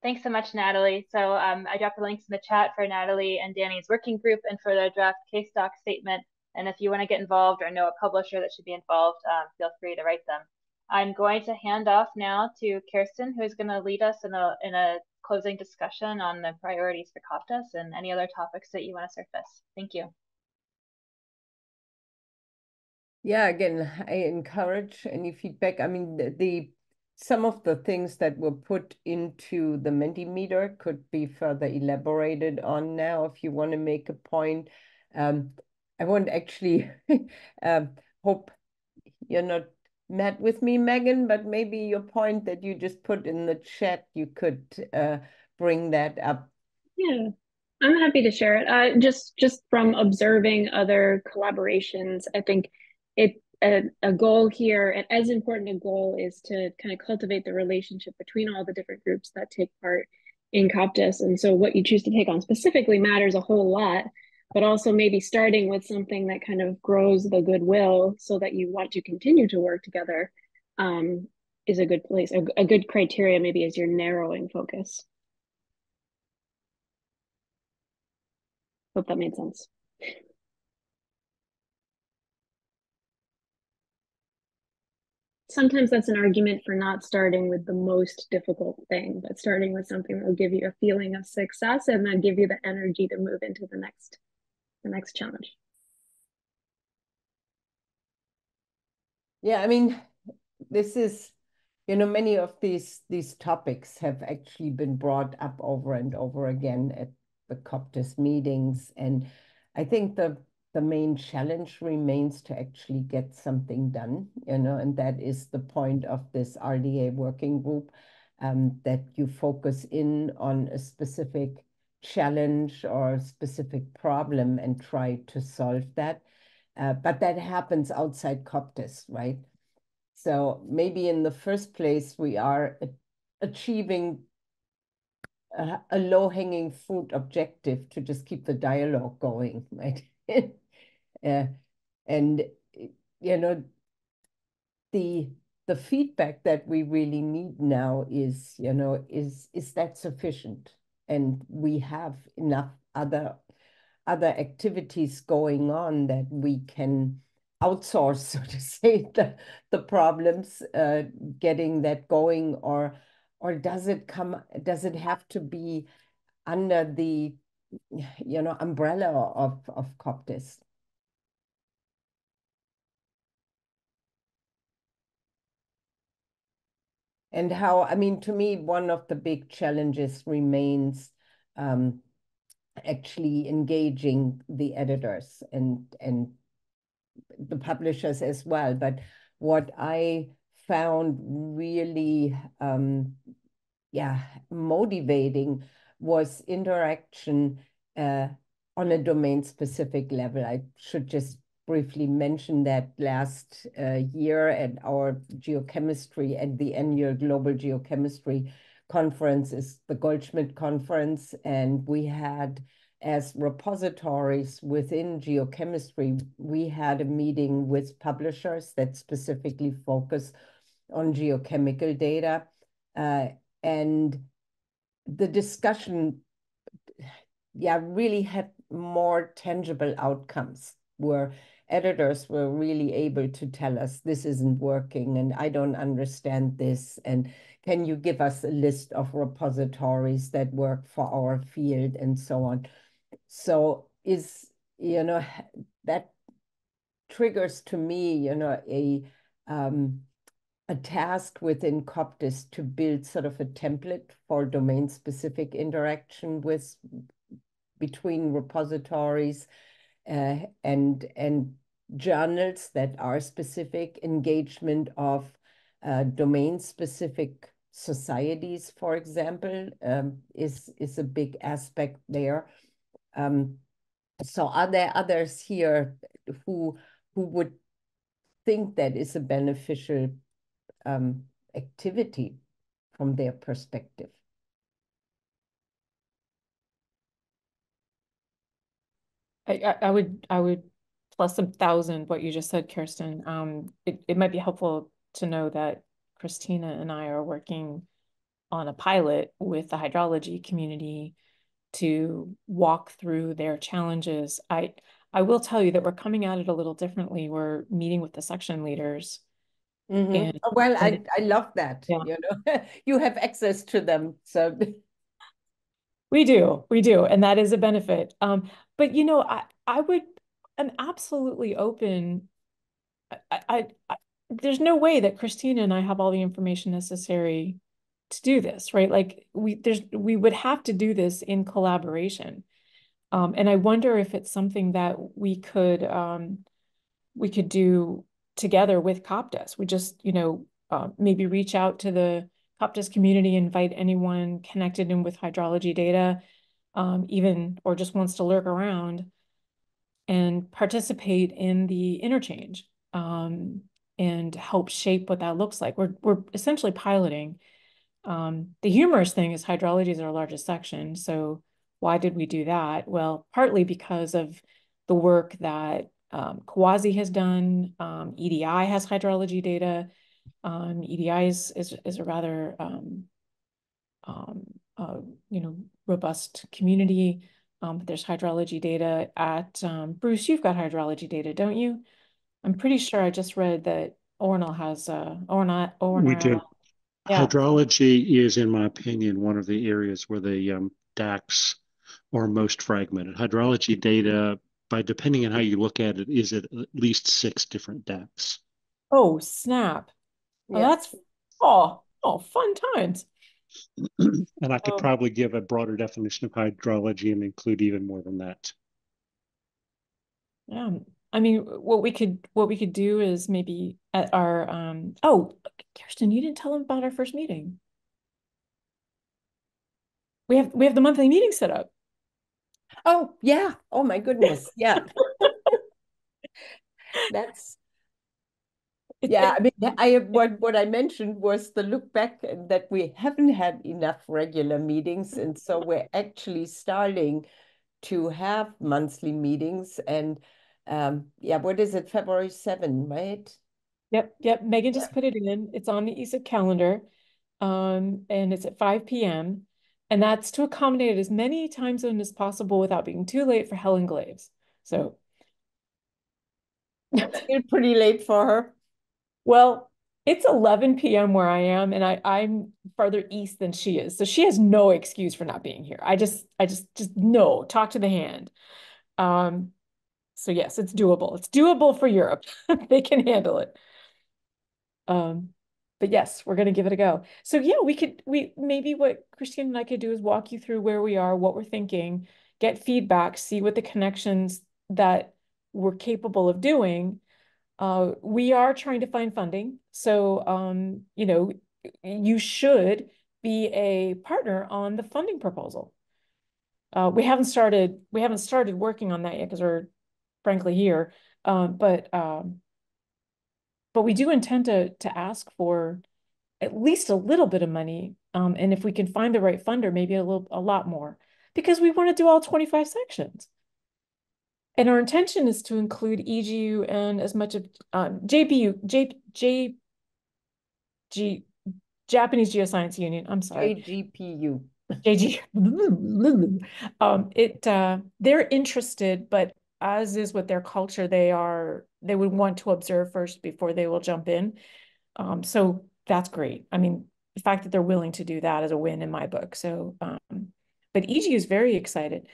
Thanks so much, Natalie. So um, I dropped the links in the chat for Natalie and Danie's working group and for the draft case doc statement. And if you want to get involved or know a publisher that should be involved, um, feel free to write them. I'm going to hand off now to Kerstin, who is going to lead us in a, in a closing discussion on the priorities for COPDESS and any other topics that you want to surface. Thank you. Yeah, again, I encourage any feedback. I mean, the, the some of the things that were put into the Mentimeter could be further elaborated on now if you want to make a point. Um, I won't actually um, hope you're not mad with me, Megan, but maybe your point that you just put in the chat, you could uh, bring that up. Yeah, I'm happy to share it. Uh, just just from observing other collaborations, I think it a, a goal here, and as important a goal is to kind of cultivate the relationship between all the different groups that take part in COPDESS. And so what you choose to take on specifically matters a whole lot, but also maybe starting with something that kind of grows the goodwill so that you want to continue to work together um, is a good place, a, a good criteria maybe as you're narrowing focus. Hope that made sense. Sometimes that's an argument for not starting with the most difficult thing, but starting with something that will give you a feeling of success and then give you the energy to move into the next the next challenge. Yeah, I mean, this is, you know, many of these these topics have actually been brought up over and over again at the COPDESS meetings. And I think the the main challenge remains to actually get something done, you know, and that is the point of this RDA working group, um, that you focus in on a specific challenge or specific problem and try to solve that. Uh, but that happens outside COPDESS, right? So maybe in the first place, we are achieving a, a low-hanging fruit objective to just keep the dialogue going, right? uh, and, you know, the the feedback that we really need now is, you know, is is that sufficient? And we have enough other other activities going on that we can outsource, so to say, the, the problems, uh, getting that going, or or does it come, does it have to be under the, you know, umbrella of, of COPDESS? And how, I mean, to me, one of the big challenges remains um, actually engaging the editors and and the publishers as well. But what I found really, um, yeah, motivating was interaction uh, on a domain-specific level. I should just briefly mention that last uh, year at our geochemistry, at the annual Global Geochemistry conference is the Goldschmidt conference, and we had as repositories within geochemistry, we had a meeting with publishers that specifically focus on geochemical data. Uh, and the discussion, yeah, really had more tangible outcomes where editors were really able to tell us this isn't working and I don't understand this and can you give us a list of repositories that work for our field and so on. So is, you know, that triggers to me, you know, a um, a task within COPDESS to build sort of a template for domain-specific interaction with between repositories uh, and and journals that are specific engagement of uh, domain-specific societies, for example, um, is is a big aspect there. Um, so are there others here who who would think that is a beneficial um, activity from their perspective? I, I would I would plus a thousand what you just said, Kerstin. Um, it, it might be helpful to know that Kristina and I are working on a pilot with the hydrology community to walk through their challenges. I I will tell you that we're coming at it a little differently. We're meeting with the section leaders. Mm -hmm. and, well, I, I love that. Yeah. You know, you have access to them. So we do, we do, and that is a benefit. Um, but you know, I I would am absolutely open. I, I, I there's no way that Kristina and I have all the information necessary to do this, right? Like we there's we would have to do this in collaboration. Um, and I wonder if it's something that we could um, we could do together with COPDESS. We just, you know, uh, maybe reach out to the COPDESS community, invite anyone connected in with hydrology data, um, even or just wants to lurk around and participate in the interchange um, and help shape what that looks like. We're, we're essentially piloting. Um, the humorous thing is hydrology is our largest section. So why did we do that? Well, partly because of the work that um, CUAHSI has done. Um, EDI has hydrology data. Um, EDI is, is, is a rather, um, um, uh, you know, robust community. Um, there's hydrology data at, um, Bruce, you've got hydrology data, don't you? I'm pretty sure I just read that ORNL has uh ORNL ORNL. We do. Yeah. Hydrology is, in my opinion, one of the areas where the um, DACs are most fragmented. Hydrology data, by depending on how you look at it, is at at least six different DACs. Oh, snap. Oh, Yeah. that's oh, oh, fun times. And I could Oh. probably give a broader definition of hydrology and include even more than that. Yeah. I mean, what we could what we could do is maybe at our um oh, Kerstin, you didn't tell them about our first meeting. We have we have the monthly meeting set up. Oh, yeah. Oh, my goodness. Yeah. That's, yeah. I mean, I, what, what I mentioned was the look back that we haven't had enough regular meetings. And so we're actually starting to have monthly meetings. And um, yeah, what is it? February 7, right? Yep, yep. Megan just put it in. It's on the ESIP calendar. Um, and it's at 5 p.m. And that's to accommodate as many time zones as possible without being too late for Helen Glaves. So Still pretty late for her. Well, it's 11 p.m. where I am, and I, I'm further east than she is. So she has no excuse for not being here. I just, I just, just no, talk to the hand. Um, so yes, it's doable. It's doable for Europe. They can handle it. Um, but yes, we're gonna give it a go. So yeah, we could, we maybe what Christine and I could do is walk you through where we are, what we're thinking, get feedback, see what the connections that we're capable of doing. Uh, we are trying to find funding. So, um, you know, you should be a partner on the funding proposal. Uh, we haven't started, we haven't started working on that yet because we're frankly here. Um, but, um, but we do intend to, to ask for at least a little bit of money. Um, and if we can find the right funder, maybe a little, a lot more, because we want to do all 25 sections. And our intention is to include EGU and as much of um, JPU, J, J, G, Japanese Geoscience Union. I'm sorry, AGPU. JG. Um, it uh, they're interested, but as is with their culture, they are they would want to observe first before they will jump in. Um, so that's great. I mean, the fact that they're willing to do that is a win in my book. So, um, but EGU is very excited.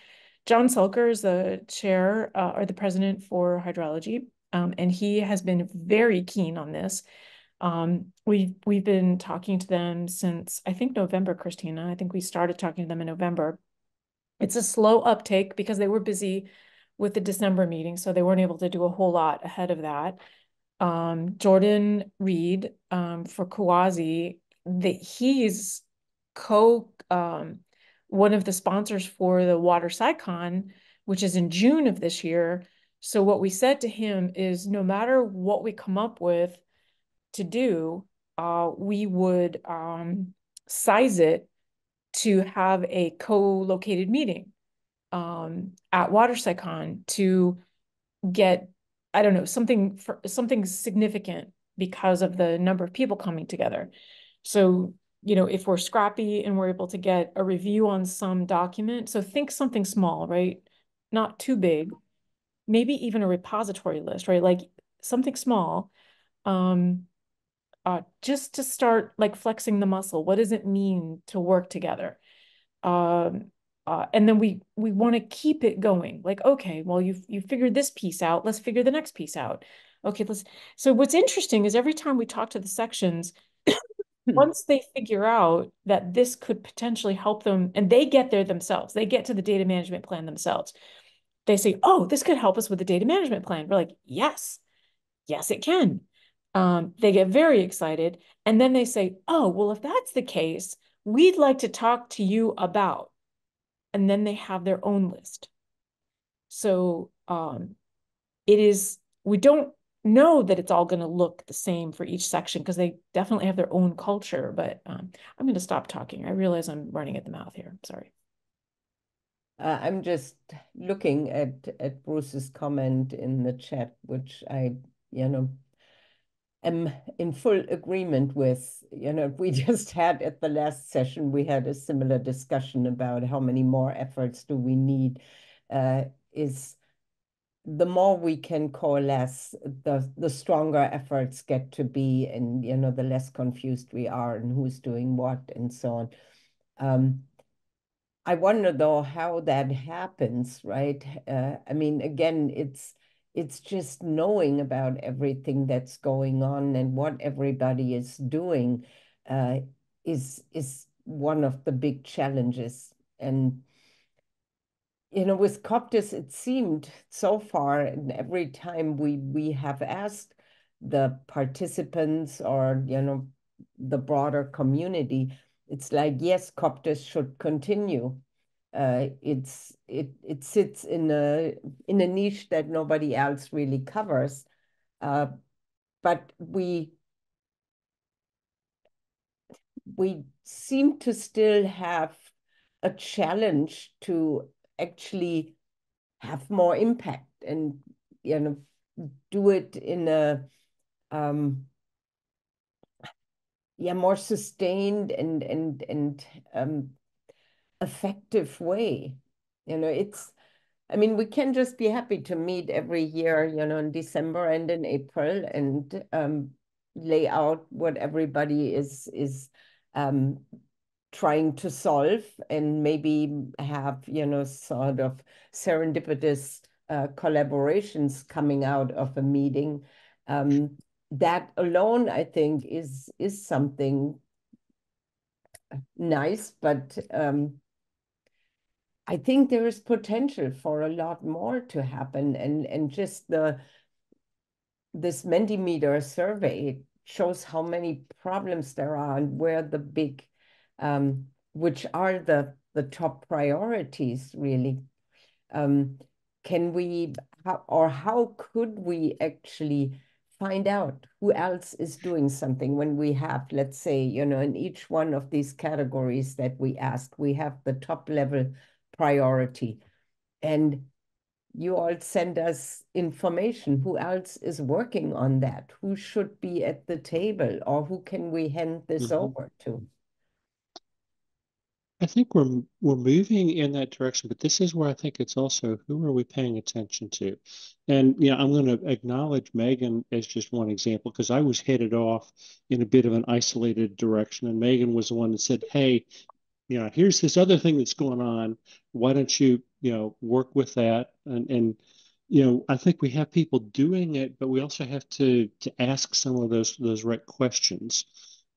John Sulker is the chair uh, or the president for hydrology, um, and he has been very keen on this. Um, we've we've been talking to them since I think November, Kristina. I think we started talking to them in November. It's a slow uptake because they were busy with the December meeting, so they weren't able to do a whole lot ahead of that. Um, Jordan Read um, for CUAHSI, that he's co um, one of the sponsors for the Water SciCon, which is in June of this year. So what we said to him is, no matter what we come up with to do, uh, we would um, size it to have a co-located meeting um, at WaterSciCon to get, I don't know, something for something significant because of the number of people coming together. So, you know, if we're scrappy and we're able to get a review on some document, so think something small, right? Not too big, maybe even a repository list, right? Like something small. Um, uh, just to start like flexing the muscle. What does it mean to work together? Um, uh, and then we we want to keep it going. Like, okay, well, you've you figured this piece out. Let's figure the next piece out. Okay, let's. So what's interesting is every time we talk to the sections, once they figure out that this could potentially help them, and they get there themselves, they get to the data management plan themselves. They say, "Oh, this could help us with the data management plan." We're like, "Yes, yes, it can." Um, they get very excited, and then they say, "Oh, well, if that's the case, we'd like to talk to you about." And then they have their own list. So um, it is, we don't know that it's all going to look the same for each section because they definitely have their own culture. But um, I'm going to stop talking. I realize I'm running at the mouth here. Sorry. Uh, I'm just looking at at Bruce's comment in the chat, which I, you know, am in full agreement with. You know, we just had at the last session, we had a similar discussion about how many more efforts do we need. Uh, is the more we can coalesce, the the stronger efforts get to be, and you know, the less confused we are and who's doing what and so on. Um, I wonder though how that happens, right? Uh, I mean, again, it's it's just knowing about everything that's going on and what everybody is doing uh, is is one of the big challenges. And you know, with COPDESS, it seemed so far, and every time we we have asked the participants or you know the broader community, it's like yes, COPDESS should continue. Uh, it's it it sits in a in a niche that nobody else really covers, uh, but we we seem to still have a challenge to actually have more impact and you know do it in a um yeah more sustained and and and um effective way you know it's I mean, we can just be happy to meet every year, you know, in December and in April and um, lay out what everybody is is um, trying to solve and maybe have, you know, sort of serendipitous uh, collaborations coming out of a meeting. Um, that alone, I think, is is something nice, but um, I think there is potential for a lot more to happen, and and just the this Mentimeter survey shows how many problems there are and where the big um, which are the the top priorities really. Um, can we or how could we actually find out who else is doing something when we have, let's say, you know, in each one of these categories that we ask, we have the top level priority. And you all send us information. Who else is working on that? Who should be at the table or who can we hand this mm -hmm. over to? I think we're we're moving in that direction, but this is where I think it's also who are we paying attention to? And yeah, I'm going to acknowledge Megan as just one example because I was headed off in a bit of an isolated direction, and Megan was the one that said, "Hey, you know, here's this other thing that's going on. Why don't you, you know, work with that?" And and you know, I think we have people doing it, but we also have to to ask some of those those right questions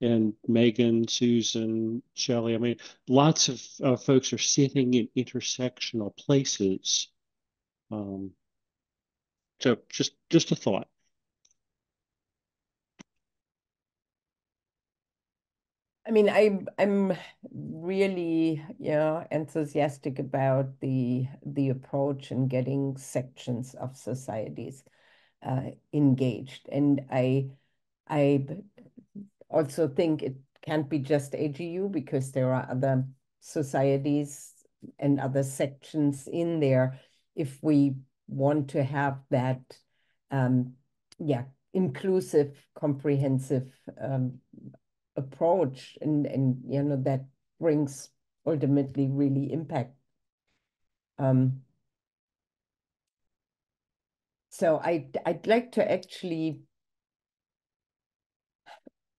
and Megan, Susan, Shelley. I mean, lots of uh, folks are sitting in intersectional places. Um, so just just a thought. I mean, I'm I'm really yeah enthusiastic about the the approach and getting sections of societies uh, engaged, and I I also think it can't be just AGU because there are other societies and other sections in there. If we want to have that um, yeah inclusive comprehensive um, approach and and you know that brings ultimately really impact um, so I I'd like to actually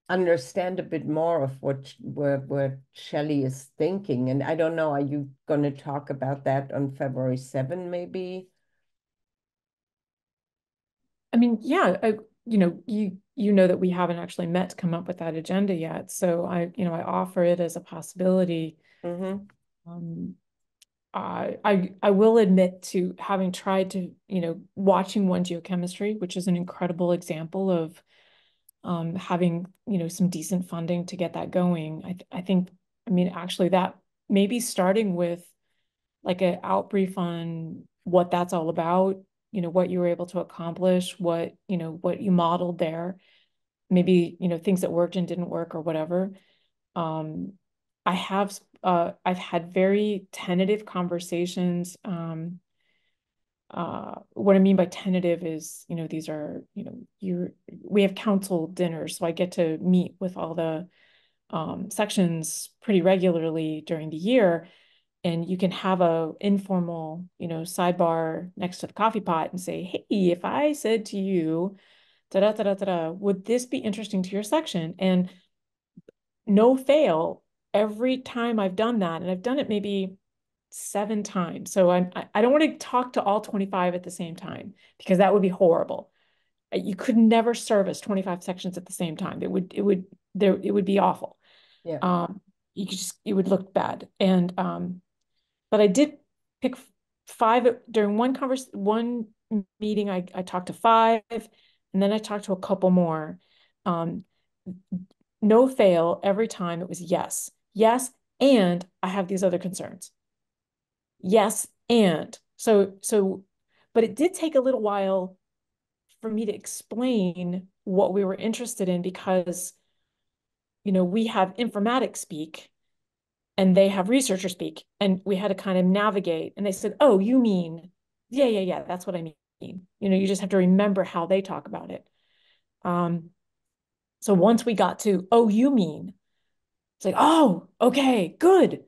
understand a bit more of what where where Shelley is thinking. And I don't know, are you going to talk about that on February 7 maybe? I mean, yeah, I, you know, you you know that we haven't actually met to come up with that agenda yet. So I, you know, I offer it as a possibility. Mm -hmm. Um, I, I I will admit to having tried to, you know, watching OneGeochemistry, which is an incredible example of um, having you know some decent funding to get that going. I th I think I mean actually that maybe starting with like an outbrief on what that's all about, you know, what you were able to accomplish, what you know what you modeled there, maybe you know things that worked and didn't work or whatever. Um, I have uh, I've had very tentative conversations um, uh, what I mean by tentative is, you know, these are, you know, you're, we have council dinners, so I get to meet with all the um, sections pretty regularly during the year. And you can have a informal, you know, sidebar next to the coffee pot and say, hey, if I said to you, da da da da da, would this be interesting to your section? And no fail, every time I've done that, and I've done it maybe seven times. So I'm, I don't want to talk to all 25 at the same time because that would be horrible. You could never service 25 sections at the same time. It would, it would, there, it would be awful. Yeah. Um, you could just, it would look bad. And, um, but I did pick five during one convers one meeting. I, I talked to five and then I talked to a couple more. Um, no fail every time it was yes, yes, and I have these other concerns. Yes, and so so, but it did take a little while for me to explain what we were interested in because you know we have informatics speak and they have researcher speak and we had to kind of navigate and they said oh you mean yeah yeah yeah that's what i mean. You know you just have to remember how they talk about it. Um so once we got to oh you mean it's like oh okay good.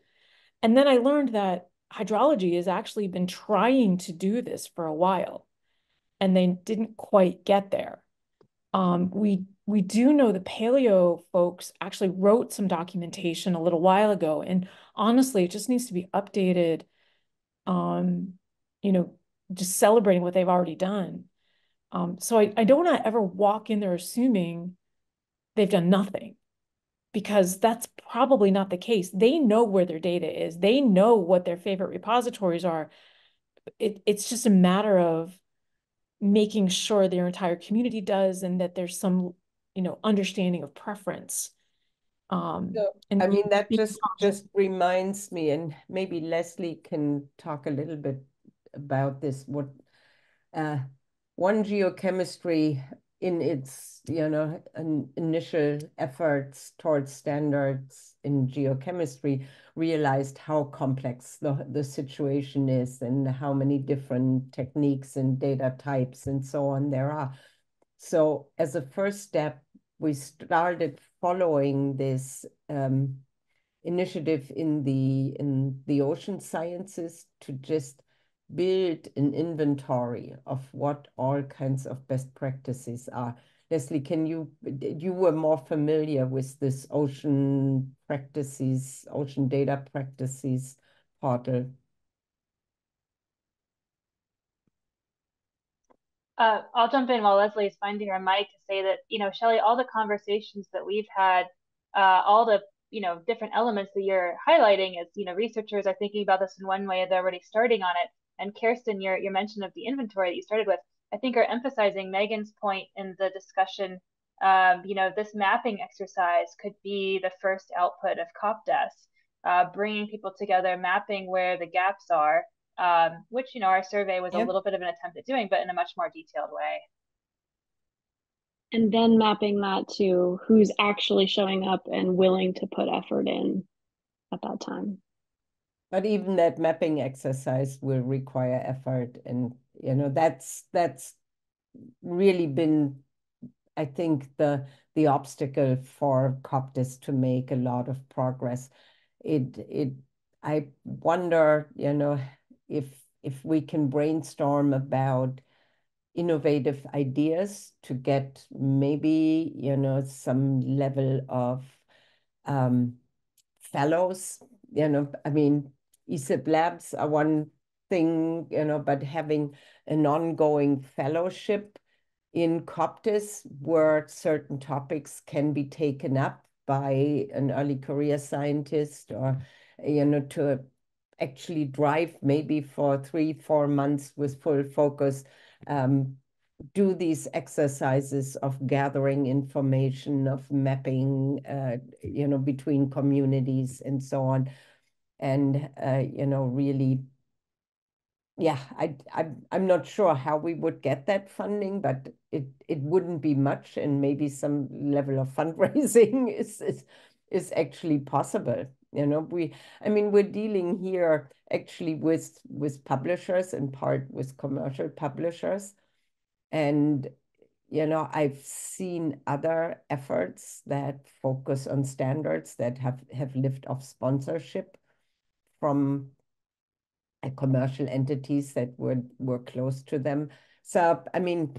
And then i learned that hydrology has actually been trying to do this for a while and they didn't quite get there. Um we we do know the paleo folks actually wrote some documentation a little while ago and honestly it just needs to be updated um you know just celebrating what they've already done. Um so i, I don't want to ever walk in there assuming they've done nothing because that's probably not the case. They know where their data is. They know what their favorite repositories are. It, it's just a matter of making sure their entire community does and that there's some you know, understanding of preference. Um, so, and I mean, that just just reminds me, and maybe Leslie can talk a little bit about this. What uh, one geochemistry in its you know an initial efforts towards standards in geochemistry realized how complex the, the situation is and how many different techniques and data types and so on there are so as a first step, we started following this um, initiative in the in the ocean sciences to just build an inventory of what all kinds of best practices are. Leslie, can you you were more familiar with this ocean practices, ocean data practices portal? Uh, I'll jump in while Leslie is finding her mic to say that, you know, Shelley, all the conversations that we've had, uh, all the, you know, different elements that you're highlighting as, you know, researchers are thinking about this in one way, they're already starting on it. And Kerstin, your, your mention of the inventory that you started with, I think are emphasizing Megan's point in the discussion. Um, you know, this mapping exercise could be the first output of COPDESS, uh, bringing people together, mapping where the gaps are, um, which you know our survey was yep. a little bit of an attempt at doing, but in a much more detailed way. And then mapping that to who's actually showing up and willing to put effort in at that time. But even that mapping exercise will require effort, and you know that's that's really been, I think the the obstacle for COPDESS to make a lot of progress. It it I wonder, you know, if if we can brainstorm about innovative ideas to get maybe you know some level of um, fellows you know i mean ESIP labs are one thing you know but having an ongoing fellowship in COPDESS where certain topics can be taken up by an early career scientist or you know to actually drive maybe for three, four months with full focus, um, do these exercises of gathering information, of mapping, uh, you know, between communities and so on. And, uh, you know, really, yeah, I, I, I'm not sure how we would get that funding, but it, it wouldn't be much and maybe some level of fundraising is, is, is actually possible. You know, we, I mean, we're dealing here actually with with publishers in part with commercial publishers. And, you know, I've seen other efforts that focus on standards that have, have lived off sponsorship from commercial entities that were were close to them. So I mean,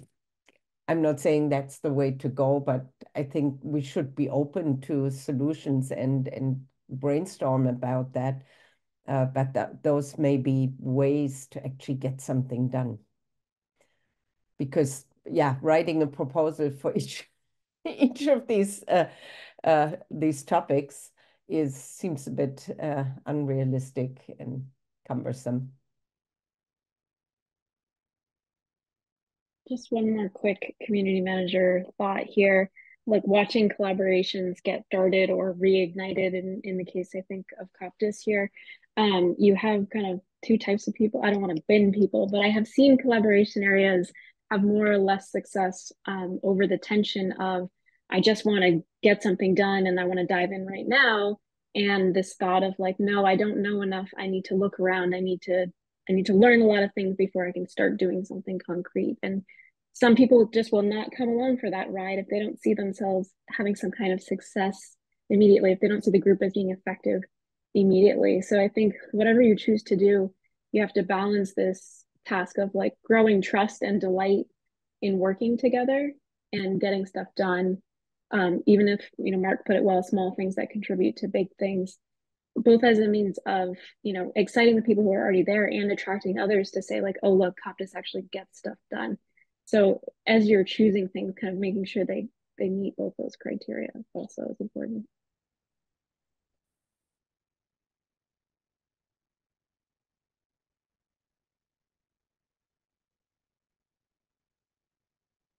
I'm not saying that's the way to go, but I think we should be open to solutions and and brainstorm about that. Uh, but th those may be ways to actually get something done. Because yeah, writing a proposal for each each of these uh, uh, these topics is seems a bit uh, unrealistic and cumbersome. Just one more quick community manager thought here. Like watching collaborations get started or reignited in, in the case I think of COPDESS here. Um, you have kind of two types of people. I don't want to bin people, but I have seen collaboration areas have more or less success um, over the tension of I just want to get something done and I want to dive in right now. And this thought of like, no, I don't know enough. I need to look around. I need to, I need to learn a lot of things before I can start doing something concrete. And some people just will not come along for that ride if they don't see themselves having some kind of success immediately, if they don't see the group as being effective immediately. So I think whatever you choose to do, you have to balance this task of like growing trust and delight in working together and getting stuff done um, even if you know mark put it well small things that contribute to big things both as a means of you know exciting the people who are already there and attracting others to say like oh look COPDESS actually gets stuff done so as you're choosing things kind of making sure they they meet both those criteria also is important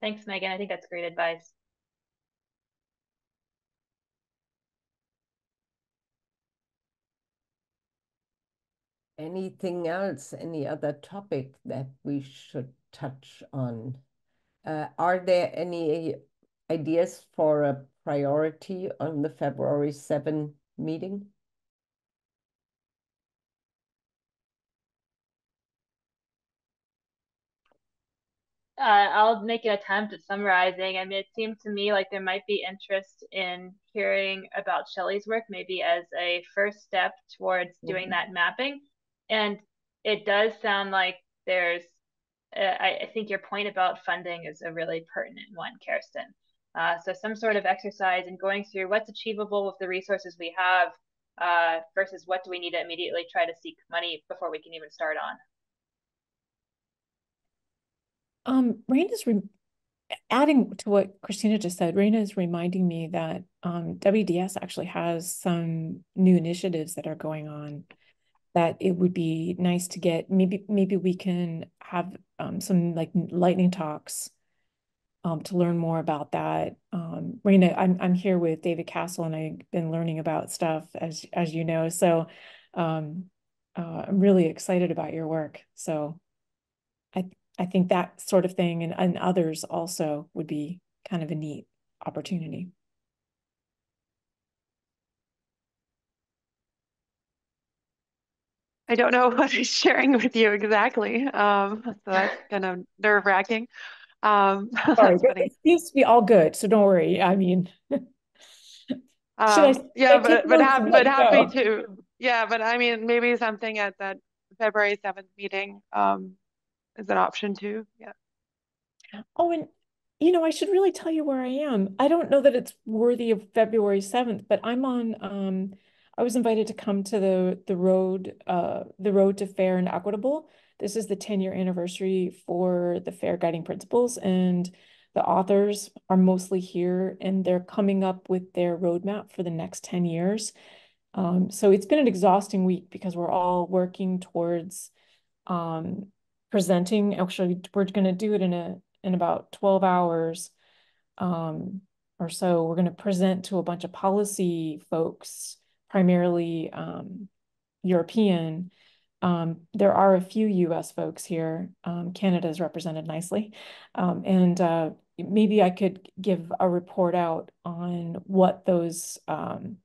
Thanks, Megan. I think that's great advice. Anything else? Any other topic that we should touch on? Uh, are there any ideas for a priority on the February 7 meeting? Uh, I'll make an attempt at summarizing. I mean, it seemed to me like there might be interest in hearing about Shelley's work, maybe as a first step towards doing mm -hmm. that mapping. And it does sound like there's, I, I, think your point about funding is a really pertinent one, Kerstin. Uh, so some sort of exercise in going through what's achievable with the resources we have uh, versus what do we need to immediately try to seek money before we can even start on. Um, Raina's adding to what Kristina just said, Raina is reminding me that um, WDS actually has some new initiatives that are going on that it would be nice to get maybe maybe we can have um, some like lightning talks um, to learn more about that. Um, Raina, I'm I'm here with David Castle, and I've been learning about stuff as as you know. So um, uh, I'm really excited about your work. So I I think that sort of thing and, and others also would be kind of a neat opportunity. I don't know what he's sharing with you exactly. Um, so that's kind of nerve wracking. Um, Sorry, it seems to be all good, so don't worry. I mean, um, I, yeah, but but, ha but happy to. Yeah, but I mean, maybe something at that February seventh meeting um, is an option too. Yeah. Oh, and you know, I should really tell you where I am. I don't know that it's worthy of February seventh, but I'm on. Um, I was invited to come to the the road uh the road to fair and equitable. This is the 10 year anniversary for the fair guiding principles and the authors are mostly here and they're coming up with their roadmap for the next 10 years. Um, so it's been an exhausting week because we're all working towards um, presenting. Actually, we're going to do it in a in about 12 hours um, or so. We're going to present to a bunch of policy folks primarily um, European. Um, there are a few US folks here. Um, Canada is represented nicely. Um, and uh, maybe I could give a report out on what those um,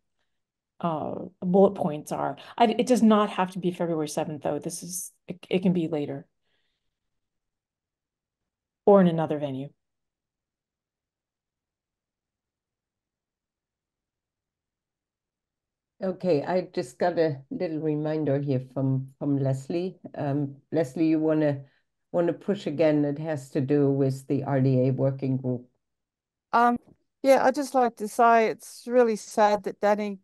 uh, bullet points are. I, it does not have to be February 7th, though. This is, it, it can be later or in another venue. Okay, I just got a little reminder here from from Leslie. Um, Leslie, you wanna wanna push again? It has to do with the RDA working group. Um, yeah, I'd just like to say it's really sad that Danie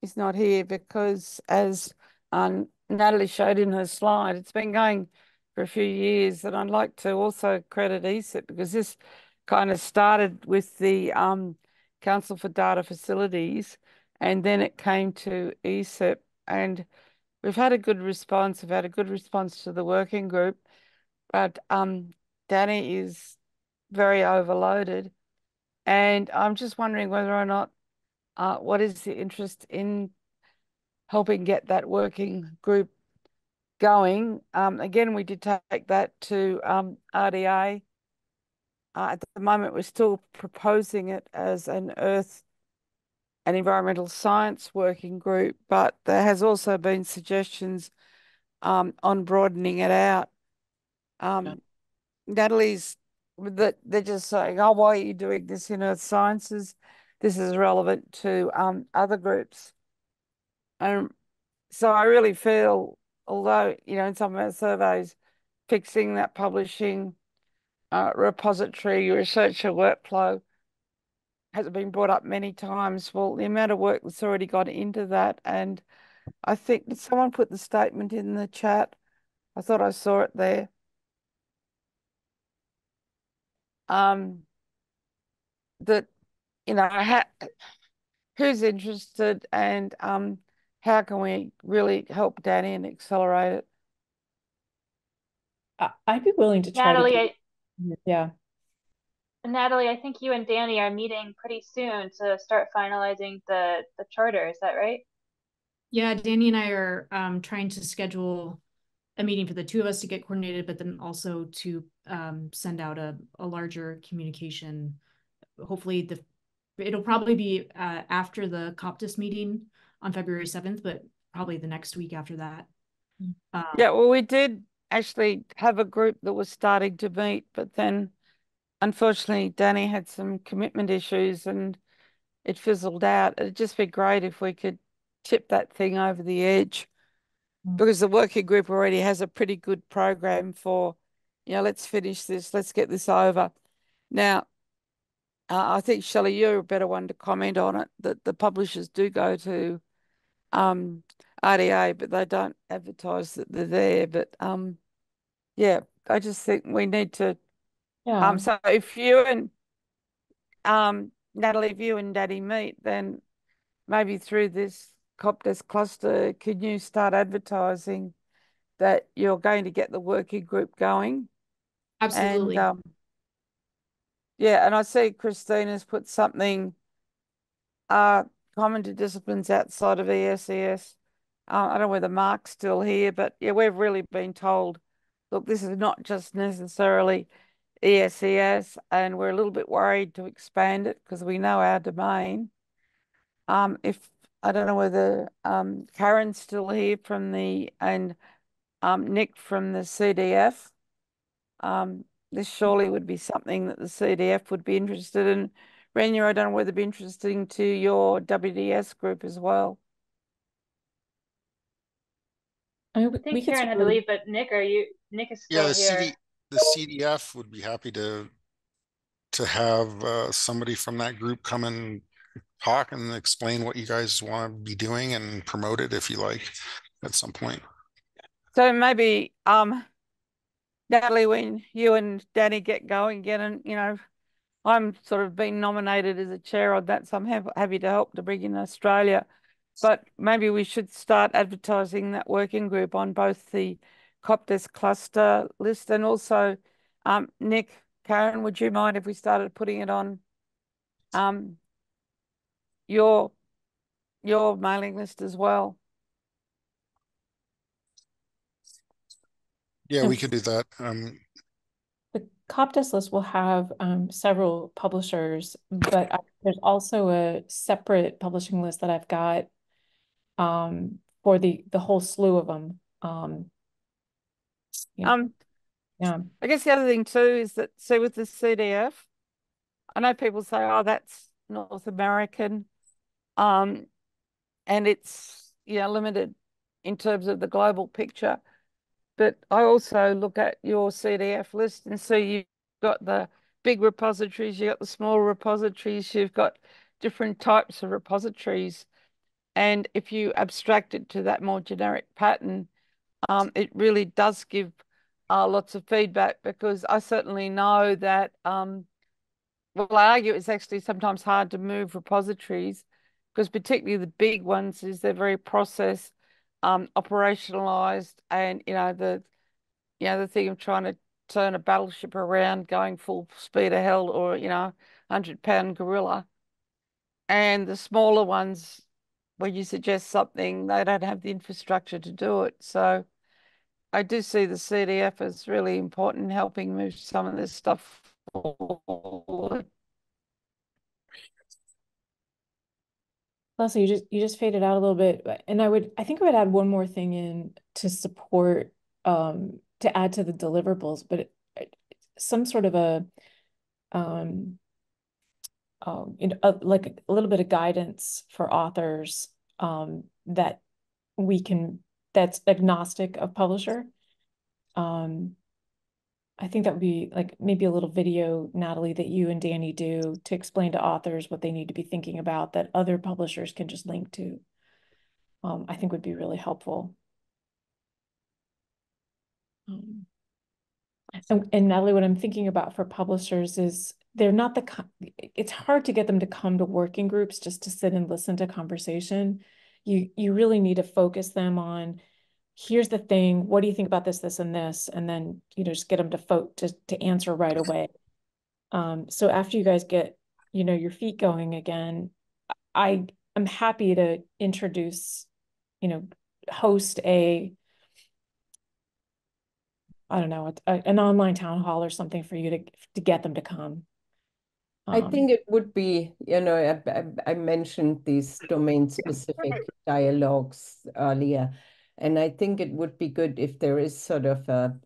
is not here because as um, Natalie showed in her slide, it's been going for a few years, and I'd like to also credit ESIP because this kind of started with the um, Council for Data Facilities, and then it came to ESIP, and we've had a good response. We've had a good response to the working group, but um, Danie is very overloaded, and I'm just wondering whether or not uh, what is the interest in helping get that working group going. Um, again, we did take that to um, RDA. Uh, at the moment, we're still proposing it as an earth and environmental science working group, but there has also been suggestions um, on broadening it out. Um, yeah. Natalie's that they're just saying, "Oh, why are you doing this in earth sciences? This is relevant to um, other groups." And so I really feel although, you know, in some of our surveys, fixing that publishing uh, repository researcher workflow has been brought up many times. Well, the amount of work that's already gone into that. And I think, did someone put the statement in the chat? I thought I saw it there. Um, that, you know, who's interested and um, how can we really help Danie and accelerate it? I'd be willing to try Natalie, to I, yeah. Natalie, I think you and Danie are meeting pretty soon to start finalizing the the charter. Is that right? Yeah, Danie and I are um, trying to schedule a meeting for the two of us to get coordinated, but then also to um, send out a, a larger communication. Hopefully, the it'll probably be uh, after the COPDESS meeting on February 7th, but probably the next week after that. Um, yeah, well, we did actually have a group that was starting to meet, but then unfortunately, Danie had some commitment issues and it fizzled out. It'd just be great if we could tip that thing over the edge mm. because the working group already has a pretty good program for, you know, let's finish this, let's get this over. Now, uh, I think Shelley, you're a better one to comment on it. That the publishers do go to um, RDA, but they don't advertise that they're there. But um, yeah, I just think we need to. Yeah. Um. So if you and um Natalie, if you and Danie meet, then maybe through this COPDESS cluster, can you start advertising that you're going to get the working group going? Absolutely. And, um, yeah, and I see Kristina's put something. Uh, common to disciplines outside of ESES. Uh, I don't know whether Mark's still here, but yeah, we've really been told, look, this is not just necessarily ESES, and we're a little bit worried to expand it because we know our domain. Um, if I don't know whether um, Karen's still here from the and um, Nick from the CDF. Um, this surely would be something that the CDF would be interested in Renia, I don't know whether it'd be interesting to your WDS group as well. I, mean, I think Karen had to leave, but Nick, are you? Nick is still yeah, the here. CD, the CDF would be happy to to have uh, somebody from that group come and talk and explain what you guys want to be doing and promote it if you like at some point. So maybe um Natalie, when you and Danie get going, get and you know I'm sort of being nominated as a chair on that, so I'm happy to help to bring in Australia. But maybe we should start advertising that working group on both the COPDESS cluster list and also, um, Nick, Karen, would you mind if we started putting it on um, your your mailing list as well? Yeah, we could do that. Um, COPDESS list will have um, several publishers, but I, there's also a separate publishing list that I've got um, for the the whole slew of them. Um, yeah. Um, yeah. I guess the other thing too is that so with the CDF, I know people say, "Oh, that's North American." Um, and it's you know limited in terms of the global picture. But I also look at your CDF list and see you've got the big repositories, you've got the small repositories, you've got different types of repositories. And if you abstract it to that more generic pattern, um, it really does give uh, lots of feedback because I certainly know that, um, well, I argue it's actually sometimes hard to move repositories because particularly the big ones is they're very process um, operationalized and, you know, the, you know, the thing of trying to turn a battleship around going full speed of hell or, you know, 100 pound gorilla. And the smaller ones, when you suggest something, they don't have the infrastructure to do it. So I do see the CDF as really important in helping move some of this stuff forward. Also, you just you just faded out a little bit, and I would I think I would add one more thing in to support um to add to the deliverables, but it, it, some sort of a um um you know a, like a little bit of guidance for authors um that we can that's agnostic of publisher. Um I think that would be like maybe a little video, Natalie, that you and Danie do to explain to authors what they need to be thinking about that other publishers can just link to. Um, I think would be really helpful. Um, and, and Natalie, what I'm thinking about for publishers is they're not the, it's hard to get them to come to working groups just to sit and listen to conversation. You, you really need to focus them on here's the thing. What do you think about this this and this? And then you know just get them to vote to, to answer right away. Um so after you guys get you know your feet going again i am happy to introduce you know host a i don't know a, an online town hall or something for you to to get them to come I um, think it would be, you know, I, I mentioned these domain specific dialogues earlier. And I think it would be good if there is sort of a,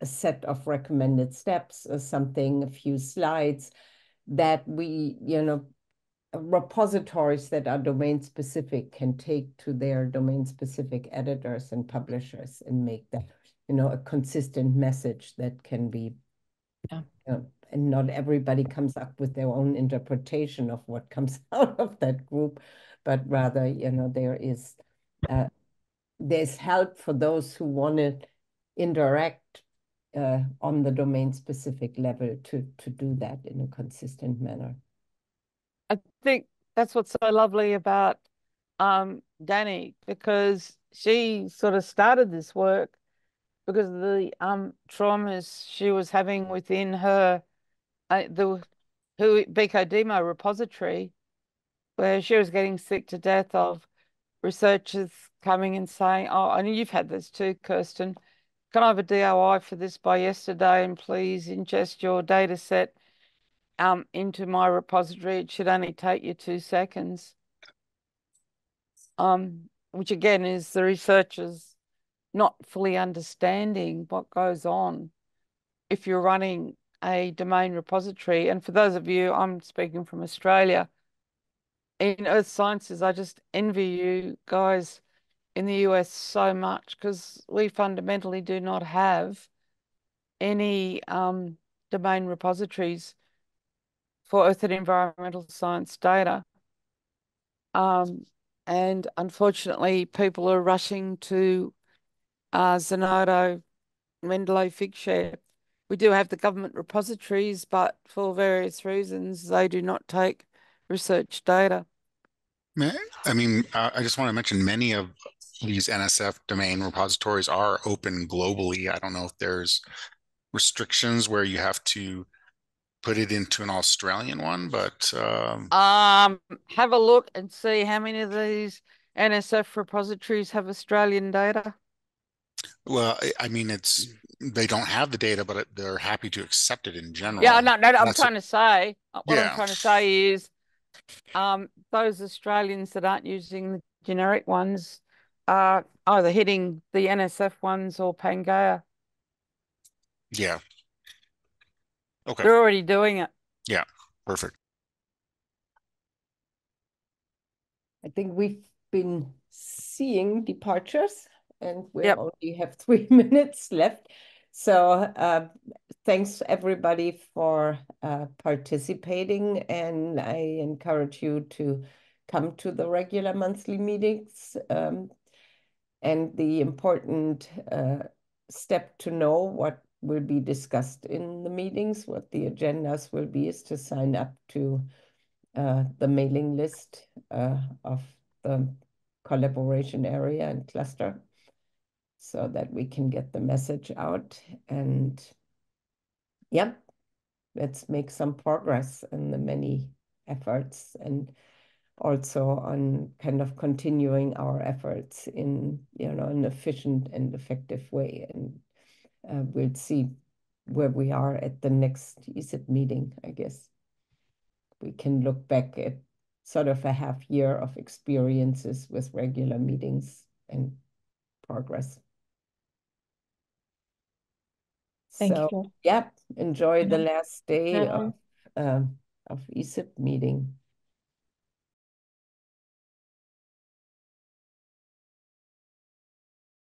a set of recommended steps or something, a few slides that we, you know, repositories that are domain specific can take to their domain specific editors and publishers and make that, you know, a consistent message that can be, yeah. You know, and not everybody comes up with their own interpretation of what comes out of that group, but rather, you know, there is uh, there's help for those who want to interact uh, on the domain specific level to to do that in a consistent manner. I think that's what's so lovely about um, Danie because she sort of started this work because of the um, traumas she was having within her uh, the who BCO-DMO repository where she was getting sick to death of researchers coming and saying, oh, I know you've had this too, Kerstin. Can I have a DOI for this by yesterday and please ingest your data set um, into my repository? It should only take you two seconds. Um, which again is the researchers not fully understanding what goes on if you're running a domain repository. And for those of you, I'm speaking from Australia, in earth sciences, I just envy you guys in the US so much because we fundamentally do not have any um, domain repositories for earth and environmental science data. Um, and unfortunately, people are rushing to uh, Zenodo, Mendeley, Figshare. We do have the government repositories, but for various reasons, they do not take research data. I mean, I just want to mention many of these NSF domain repositories are open globally. I don't know if there's restrictions where you have to put it into an Australian one, but um, um have a look and see how many of these NSF repositories have Australian data. Well, I mean, it's they don't have the data, but they're happy to accept it in general. Yeah, no, no, I'm trying to say what yeah. I'm trying to say is um, those Australians that aren't using the generic ones are either hitting the NSF ones or PANGAEA. Yeah. Okay. They're already doing it. Yeah. Perfect. I think we've been seeing departures, and we Yep. only have three minutes left. So uh, thanks everybody for uh, participating, and I encourage you to come to the regular monthly meetings. Um, and the important uh, step to know what will be discussed in the meetings, what the agendas will be, is to sign up to uh, the mailing list uh, of the collaboration area and cluster so that we can get the message out. And yeah, let's make some progress in the many efforts and also on kind of continuing our efforts in, you know, an efficient and effective way. And uh, we'll see where we are at the next ESIP meeting, I guess. We can look back at sort of a half year of experiences with regular meetings and progress. Thank so, you. yeah, enjoy the Mhm. last day Yeah. of um, of ESIP meeting.